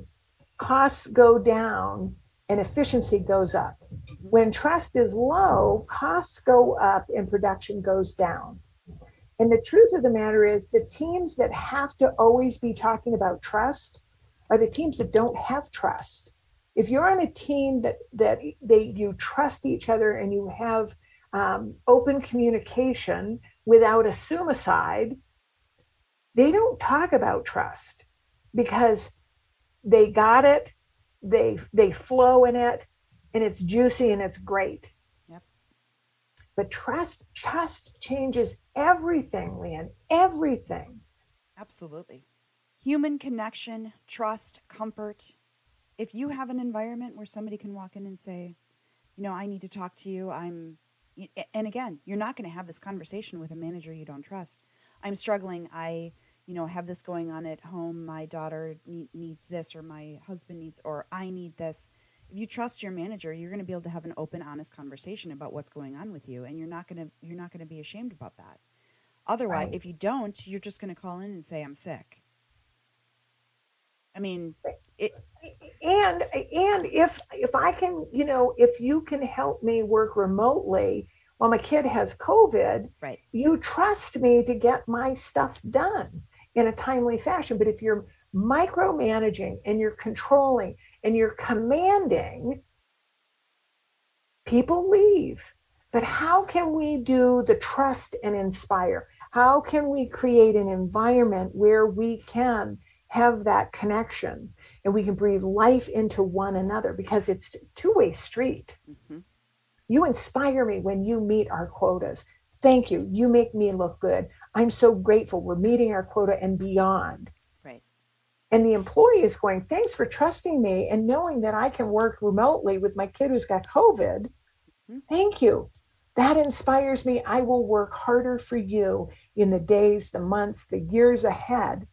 Speaker 3: costs go down and efficiency goes up. When trust is low, costs go up and production goes down. And the truth of the matter is, the teams that have to always be talking about trust are the teams that don't have trust. If you're on a team that that they you trust each other and you have um, open communication without assumicide, they don't talk about trust because they got it, they they flow in it, and it's juicy and it's great.
Speaker 2: Yep.
Speaker 3: But trust, trust changes everything, Leighann. Everything.
Speaker 2: Absolutely. Human connection, trust, comfort. If you have an environment where somebody can walk in and say, you know, I need to talk to you, I'm, and again, you're not going to have this conversation with a manager you don't trust. I'm struggling. I, you know, have this going on at home. My daughter need, needs this, or my husband needs, or I need this. If you trust your manager, you're going to be able to have an open, honest conversation about what's going on with you, and you're not going to you're not going to be ashamed about that. Otherwise,
Speaker 3: Right.
Speaker 2: if you don't, you're just going to call in and say, "I'm sick." I mean, it,
Speaker 3: and and if if i can you know if you can help me work remotely while my kid has covid
Speaker 2: right,
Speaker 3: you trust me to get my stuff done in a timely fashion. But if you're micromanaging and you're controlling and you're commanding people leave. But how can we do the trust and inspire? How can we create an environment where we can have that connection and we can breathe life into one another because it's two-way street.
Speaker 2: Hmm
Speaker 3: you inspire me when you meet our quotas. Thank you. You make me look good. I'm so grateful we're meeting our quota and beyond.
Speaker 2: Right,
Speaker 3: and the employee is going thanks for trusting me and knowing that i can work remotely with my kid who's got covid.
Speaker 2: Mhm.
Speaker 3: thank you. That inspires me. I will work harder for you in the days the months the years ahead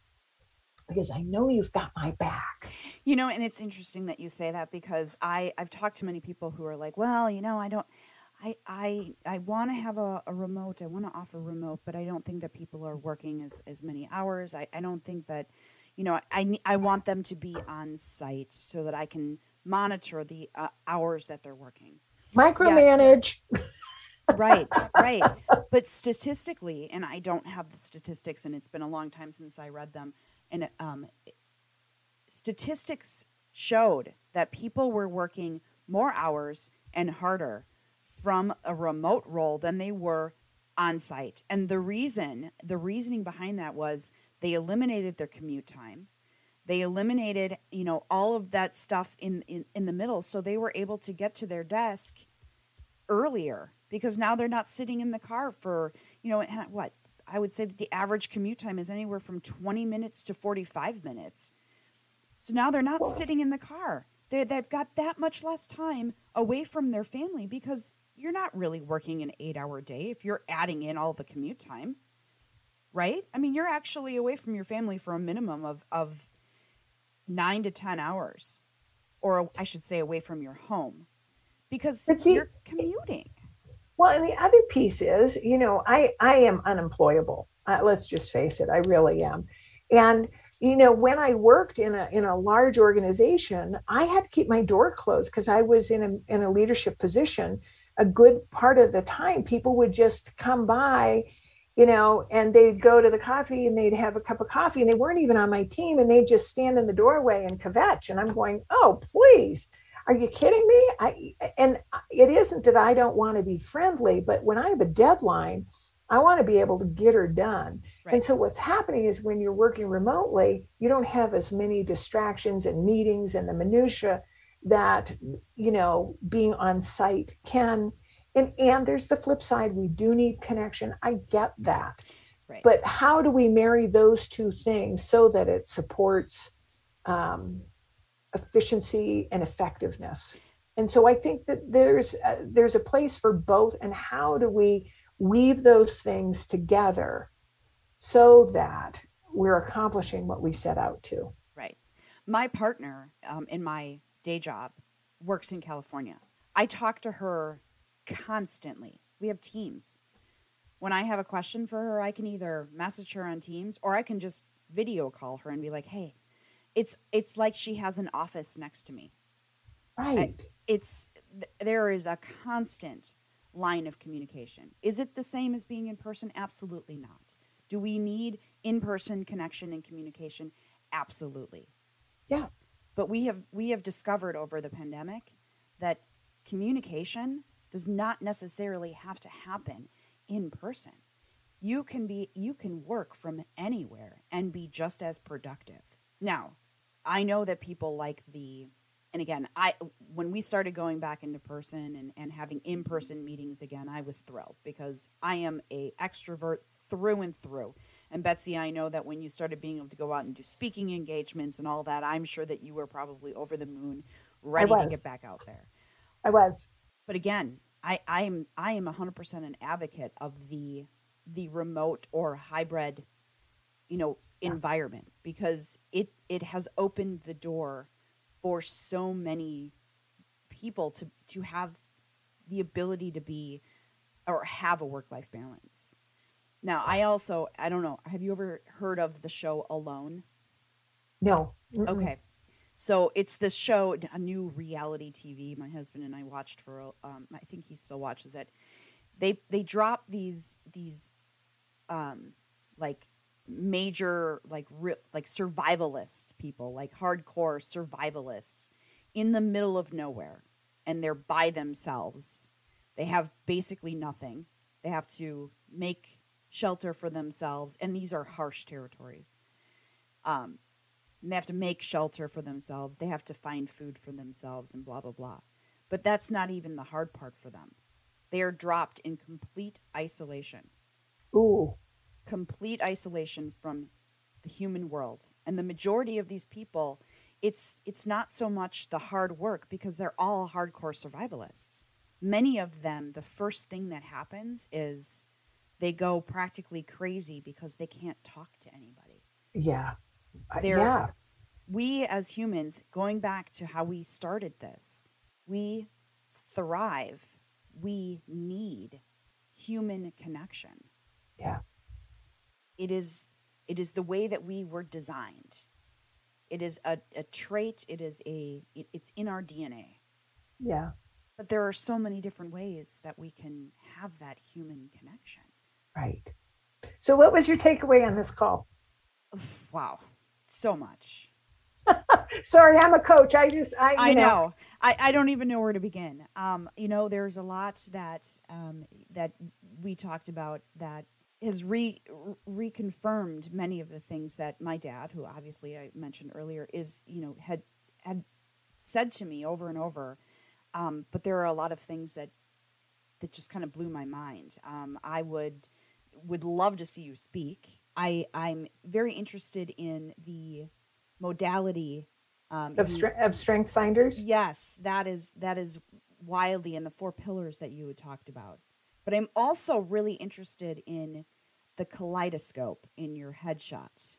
Speaker 3: because i know you've got my back
Speaker 2: You know, and it's interesting that you say that because I I've talked to many people who are like, well, you know, I don't. I, I, I want to have a, a remote. I want to offer remote, but I don't think that people are working as, as many hours. I, I don't think that, you know, I, I want them to be on site so that I can monitor the uh, hours that they're working.
Speaker 3: micromanage
Speaker 2: right right but statistically and i don't have the statistics and it's been a long time since i read them and um, statistics showed that people were working more hours and harder from a remote role than they were on site. And the reason the reasoning behind that was they eliminated their commute time. They eliminated you know all of that stuff in, in in the middle. So they were able to get to their desk earlier because now they're not sitting in the car for you know what i would say that the average commute time is anywhere from 20 minutes to 45 minutes. So now they're not sitting in the car. They they've got that much less time away from their family because you're not really working an eight hour day if you're adding in all the commute time right? I mean you're actually away from your family for a minimum of of nine to ten hours or i should say away from your home because
Speaker 3: see-
Speaker 2: you're commuting
Speaker 3: Well, and the other piece is, you know, I I am unemployable. Uh, let's just face it, I really am. And you know, when I worked in a in a large organization, I had to keep my door closed because I was in a in a leadership position. A good part of the time, people would just come by you know, and they'd go to the coffee and they'd have a cup of coffee and they weren't even on my team and they'd just stand in the doorway and kvetch. And I'm going, oh, please, are you kidding me? I, and it isn't that I don't want to be friendly, but when I have a deadline, I want to be able to get her done. Right. And so what's happening is when you're working remotely, you don't have as many distractions and meetings and the minutia that, you know, being on site can and and there's the flip side we do need connection i get that right. but how do we marry those two things so that it supports um, efficiency and effectiveness and so i think that there's uh, there's a place for both and how do we weave those things together so that we're accomplishing what we set out to
Speaker 2: right my partner um, in my day job works in california i talk to her constantly. We have teams. When I have a question for her, I can either message her on Teams or I can just video call her and be like, "Hey, it's it's like she has an office next to me."
Speaker 3: Right. I,
Speaker 2: it's there is a constant line of communication. Is it the same as being in person? Absolutely not. Do we need in-person connection and communication? Absolutely.
Speaker 3: Yeah.
Speaker 2: But we have we have discovered over the pandemic that communication does not necessarily have to happen in person. You can be you can work from anywhere and be just as productive. Now, I know that people like the and again, I when we started going back into person and, and having in-person meetings again, I was thrilled because I am a extrovert through and through. And Betsy, I know that when you started being able to go out and do speaking engagements and all that, I'm sure that you were probably over the moon, ready to get back out there.
Speaker 3: I was.
Speaker 2: But again, I I'm I am 100% an advocate of the the remote or hybrid you know environment because it it has opened the door for so many people to to have the ability to be or have a work life balance. Now, I also I don't know, have you ever heard of the show Alone?
Speaker 3: No.
Speaker 2: Mm-mm. Okay. So it's this show, a new reality TV. My husband and I watched for. Um, I think he still watches it. They they drop these these, um, like major like re- like survivalist people, like hardcore survivalists, in the middle of nowhere, and they're by themselves. They have basically nothing. They have to make shelter for themselves, and these are harsh territories. Um, they have to make shelter for themselves. They have to find food for themselves and blah, blah, blah. But that's not even the hard part for them. They are dropped in complete isolation.
Speaker 3: Ooh.
Speaker 2: Complete isolation from the human world. And the majority of these people, it's it's not so much the hard work because they're all hardcore survivalists. Many of them, the first thing that happens is they go practically crazy because they can't talk to anybody.
Speaker 3: Yeah. Uh, yeah.
Speaker 2: We as humans, going back to how we started this, we thrive. We need human connection.
Speaker 3: Yeah.
Speaker 2: It is it is the way that we were designed. It is a, a trait, it is a it, it's in our DNA.
Speaker 3: Yeah.
Speaker 2: But there are so many different ways that we can have that human connection.
Speaker 3: Right. So what was your takeaway on this call?
Speaker 2: Wow so much.
Speaker 3: Sorry, I'm a coach. I just I,
Speaker 2: I know. know. I, I don't even know where to begin. Um, you know, there's a lot that um, that we talked about that has re reconfirmed many of the things that my dad, who obviously I mentioned earlier, is you know had had said to me over and over. Um, but there are a lot of things that that just kind of blew my mind. Um, I would would love to see you speak I I'm very interested in the modality
Speaker 3: um, of, stre- of strength finders.
Speaker 2: Yes, that is that is wildly in the four pillars that you had talked about. But I'm also really interested in the kaleidoscope in your headshot.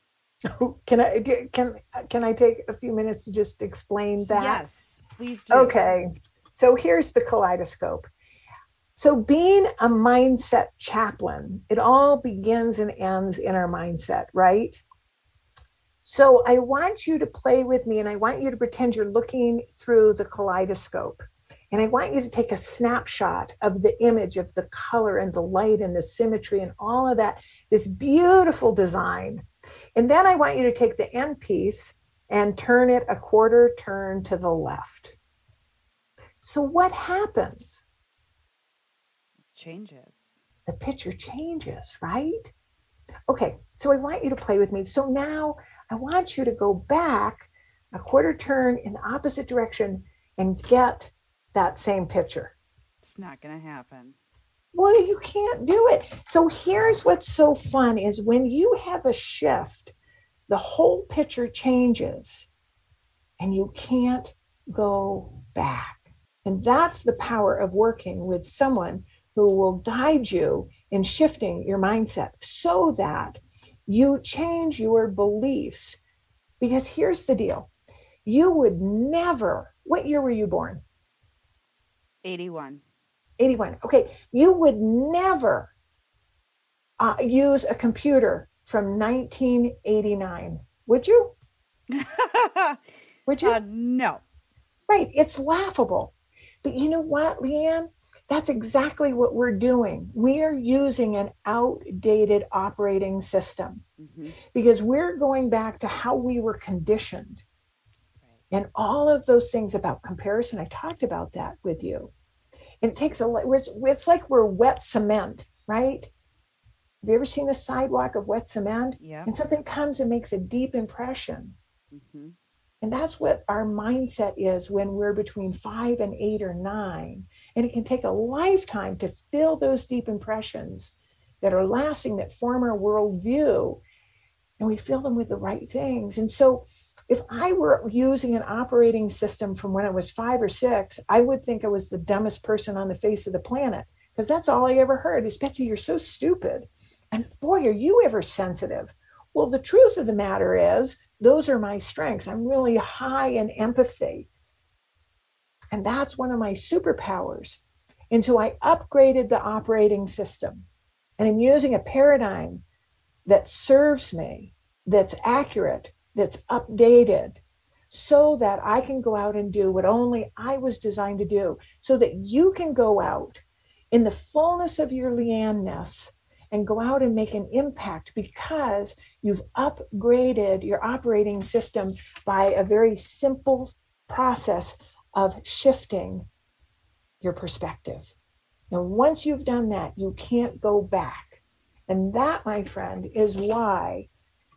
Speaker 3: Oh, can I can can I take a few minutes to just explain that?
Speaker 2: Yes, please do.
Speaker 3: Okay. So here's the kaleidoscope. So, being a mindset chaplain, it all begins and ends in our mindset, right? So, I want you to play with me and I want you to pretend you're looking through the kaleidoscope. And I want you to take a snapshot of the image of the color and the light and the symmetry and all of that, this beautiful design. And then I want you to take the end piece and turn it a quarter turn to the left. So, what happens?
Speaker 2: changes.
Speaker 3: The picture changes, right? Okay, so I want you to play with me. So now I want you to go back a quarter turn in the opposite direction and get that same picture.
Speaker 2: It's not going to happen.
Speaker 3: Well, you can't do it. So here's what's so fun is when you have a shift, the whole picture changes and you can't go back. And that's the power of working with someone who will guide you in shifting your mindset so that you change your beliefs. Because here's the deal you would never, what year were you born?
Speaker 2: 81.
Speaker 3: 81. Okay. You would never uh, use a computer from 1989, would you? would you?
Speaker 2: Uh, no.
Speaker 3: Right. It's laughable. But you know what, Leighann? That's exactly what we're doing. We are using an outdated operating system mm-hmm. because we're going back to how we were conditioned. Right. And all of those things about comparison, I talked about that with you. It takes a, it's, it's like we're wet cement, right? Have you ever seen a sidewalk of wet cement?
Speaker 2: Yeah.
Speaker 3: And something comes and makes a deep impression. Mm-hmm. And that's what our mindset is when we're between five and eight or nine. And it can take a lifetime to fill those deep impressions that are lasting, that form our worldview. And we fill them with the right things. And so if I were using an operating system from when I was five or six, I would think I was the dumbest person on the face of the planet because that's all I ever heard is Betsy, you're so stupid. And boy, are you ever sensitive. Well, the truth of the matter is, those are my strengths. I'm really high in empathy. And that's one of my superpowers. And so I upgraded the operating system. And I'm using a paradigm that serves me, that's accurate, that's updated, so that I can go out and do what only I was designed to do, so that you can go out in the fullness of your Leanness and go out and make an impact because you've upgraded your operating system by a very simple process of shifting your perspective. And once you've done that, you can't go back. And that, my friend, is why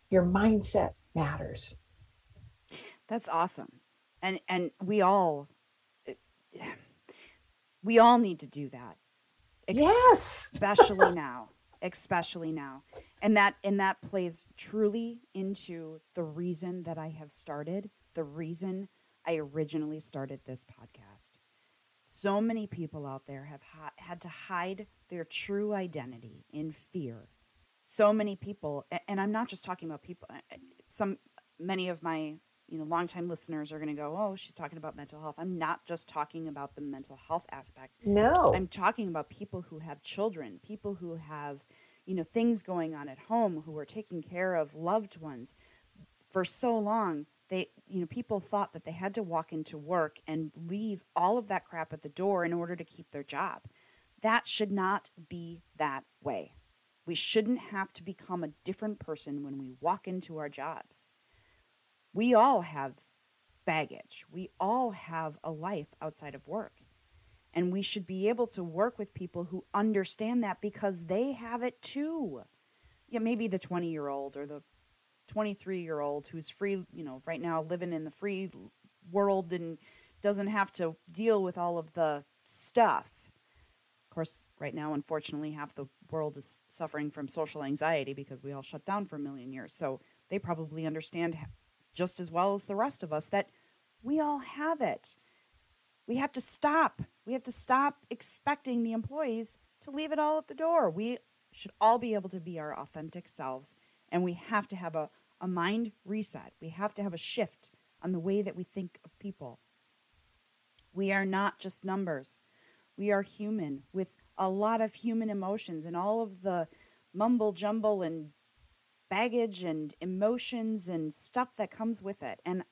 Speaker 3: your mindset matters.
Speaker 2: That's awesome. And and we all eh, we all need to do that.
Speaker 3: Ex- yes.
Speaker 2: Especially now. Especially now. And that and that plays truly into the reason that I have started, the reason I originally started this podcast. So many people out there have ha- had to hide their true identity in fear. So many people, and I'm not just talking about people. Eh, eh, Some, many of my, you know, longtime listeners are going to go, "Oh, she's talking about mental health." I'm not just talking about the mental health aspect.
Speaker 3: No,
Speaker 2: I'm talking about people who have children, people who have, you know, things going on at home, who are taking care of loved ones for so long they you know people thought that they had to walk into work and leave all of that crap at the door in order to keep their job that should not be that way we shouldn't have to become a different person when we walk into our jobs. We all have baggage. We all have a life outside of work. And we should be able to work with people who understand that because they have it too. Yeah maybe the 20 year old or the 23 year old who's free, you know, right now living in the free world and doesn't have to deal with all of the stuff. Course, right now, unfortunately, half the world is suffering from social anxiety because we all shut down for a million years. So they probably understand just as well as the rest of us that we all have it. We have to stop. We have to stop expecting the employees to leave it all at the door. We should all be able to be our authentic selves, and we have to have a a mind reset. We have to have a shift on the way that we think of people. We are not just numbers. We are human with a lot of human emotions and all of the mumble jumble and baggage and emotions and stuff that comes with it. And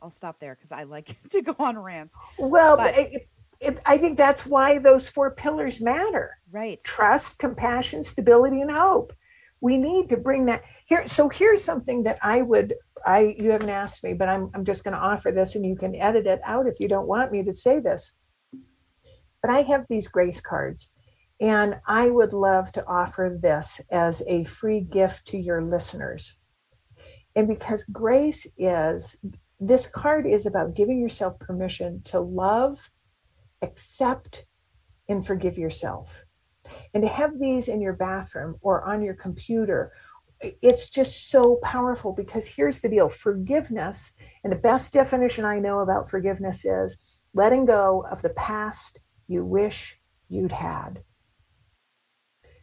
Speaker 2: I'll stop there because I like to go on rants.
Speaker 3: Well, but, it, it, I think that's why those four pillars matter.
Speaker 2: Right.
Speaker 3: Trust, compassion, stability, and hope. We need to bring that here. So here's something that I would I you haven't asked me, but I'm I'm just going to offer this, and you can edit it out if you don't want me to say this. But I have these grace cards, and I would love to offer this as a free gift to your listeners. And because grace is this card is about giving yourself permission to love, accept, and forgive yourself. And to have these in your bathroom or on your computer, it's just so powerful because here's the deal forgiveness, and the best definition I know about forgiveness is letting go of the past you wish you'd had.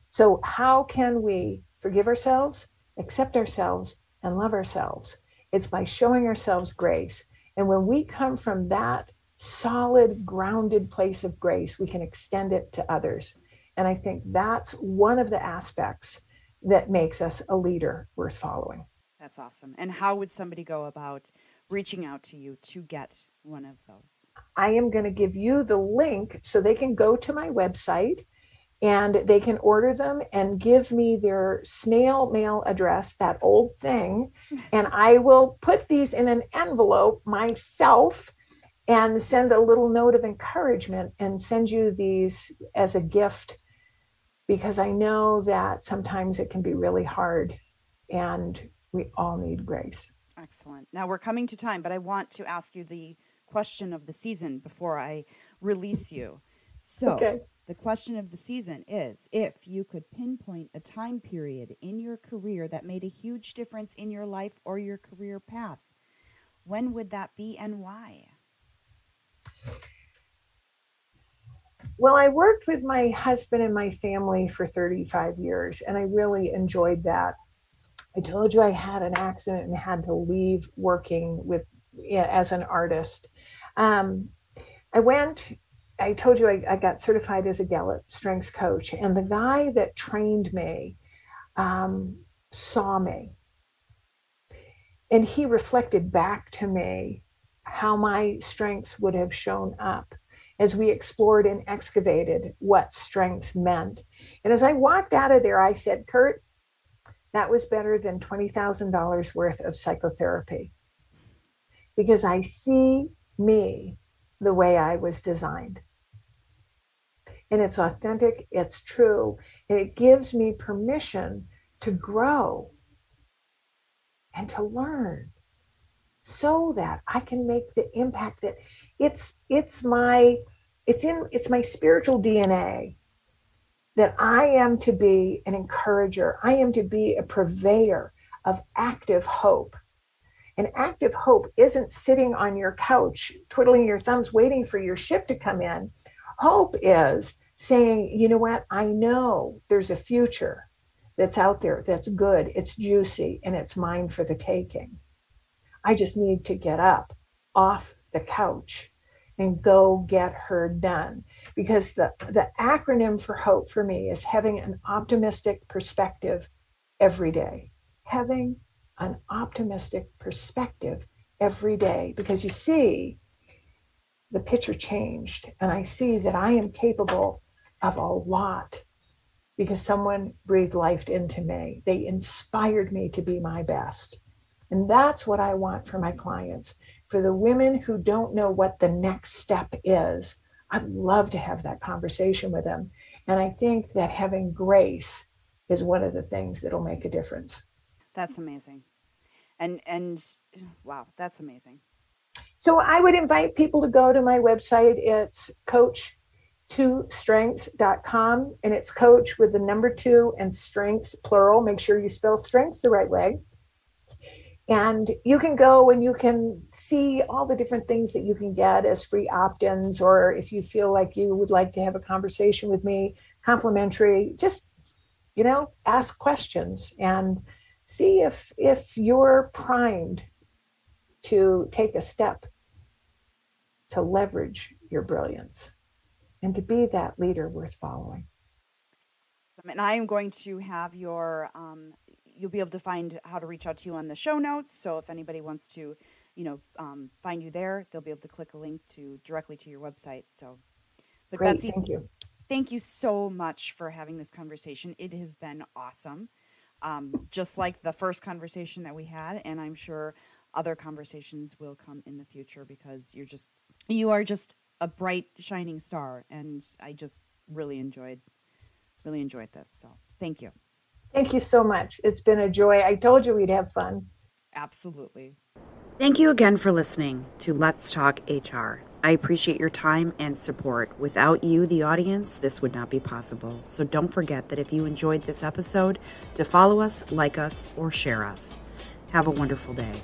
Speaker 3: So, how can we forgive ourselves, accept ourselves, and love ourselves? It's by showing ourselves grace. And when we come from that solid, grounded place of grace, we can extend it to others. And I think that's one of the aspects that makes us a leader worth following.
Speaker 2: That's awesome. And how would somebody go about reaching out to you to get one of those?
Speaker 3: I am going to give you the link so they can go to my website and they can order them and give me their snail mail address, that old thing, and I will put these in an envelope myself and send a little note of encouragement and send you these as a gift because I know that sometimes it can be really hard and we all need grace.
Speaker 2: Excellent. Now we're coming to time, but I want to ask you the question of the season before I release you. So, okay. The question of the season is if you could pinpoint a time period in your career that made a huge difference in your life or your career path, when would that be and why?
Speaker 3: Well, I worked with my husband and my family for 35 years, and I really enjoyed that. I told you I had an accident and had to leave working with as an artist. Um, I went I told you I, I, got certified as a Gallup strengths coach, and the guy that trained me um, saw me. And he reflected back to me how my strengths would have shown up as we explored and excavated what strength meant. And as I walked out of there, I said, Kurt, that was better than $20,000 worth of psychotherapy because I see me the way I was designed and it's authentic, it's true, and it gives me permission to grow and to learn so that I can make the impact that it's it's my it's in it's my spiritual DNA that I am to be an encourager. I am to be a purveyor of active hope. And active hope isn't sitting on your couch, twiddling your thumbs, waiting for your ship to come in. Hope is saying, you know what, I know there's a future that's out there that's good, it's juicy, and it's mine for the taking. I just need to get up off the couch and go get her done. Because the, the acronym for hope for me is having an optimistic perspective every day. Having an optimistic perspective every day. Because you see, the picture changed, and I see that I am capable of a lot because someone breathed life into me. They inspired me to be my best. And that's what I want for my clients. For the women who don't know what the next step is, I'd love to have that conversation with them. And I think that having grace is one of the things that'll make a difference.
Speaker 2: That's amazing. And and wow, that's amazing.
Speaker 3: So I would invite people to go to my website. It's coach two strengths.com and it's coach with the number two and strengths plural. Make sure you spell strengths the right way. And you can go and you can see all the different things that you can get as free opt ins, or if you feel like you would like to have a conversation with me, complimentary, just, you know, ask questions and see if if you're primed to take a step to leverage your brilliance and to be that leader worth following.
Speaker 2: And I am going to have your, um, you'll be able to find how to reach out to you on the show notes. So if anybody wants to, you know, um, find you there, they'll be able to click a link to directly to your website. So,
Speaker 3: but Great, Betsy, thank you.
Speaker 2: Thank you so much for having this conversation. It has been awesome. Um, just like the first conversation that we had, and I'm sure other conversations will come in the future because you're just you are just a bright shining star and I just really enjoyed really enjoyed this. So, thank you.
Speaker 3: Thank you so much. It's been a joy. I told you we'd have fun.
Speaker 2: Absolutely.
Speaker 4: Thank you again for listening to Let's Talk HR. I appreciate your time and support. Without you, the audience, this would not be possible. So don't forget that if you enjoyed this episode, to follow us, like us, or share us. Have a wonderful day.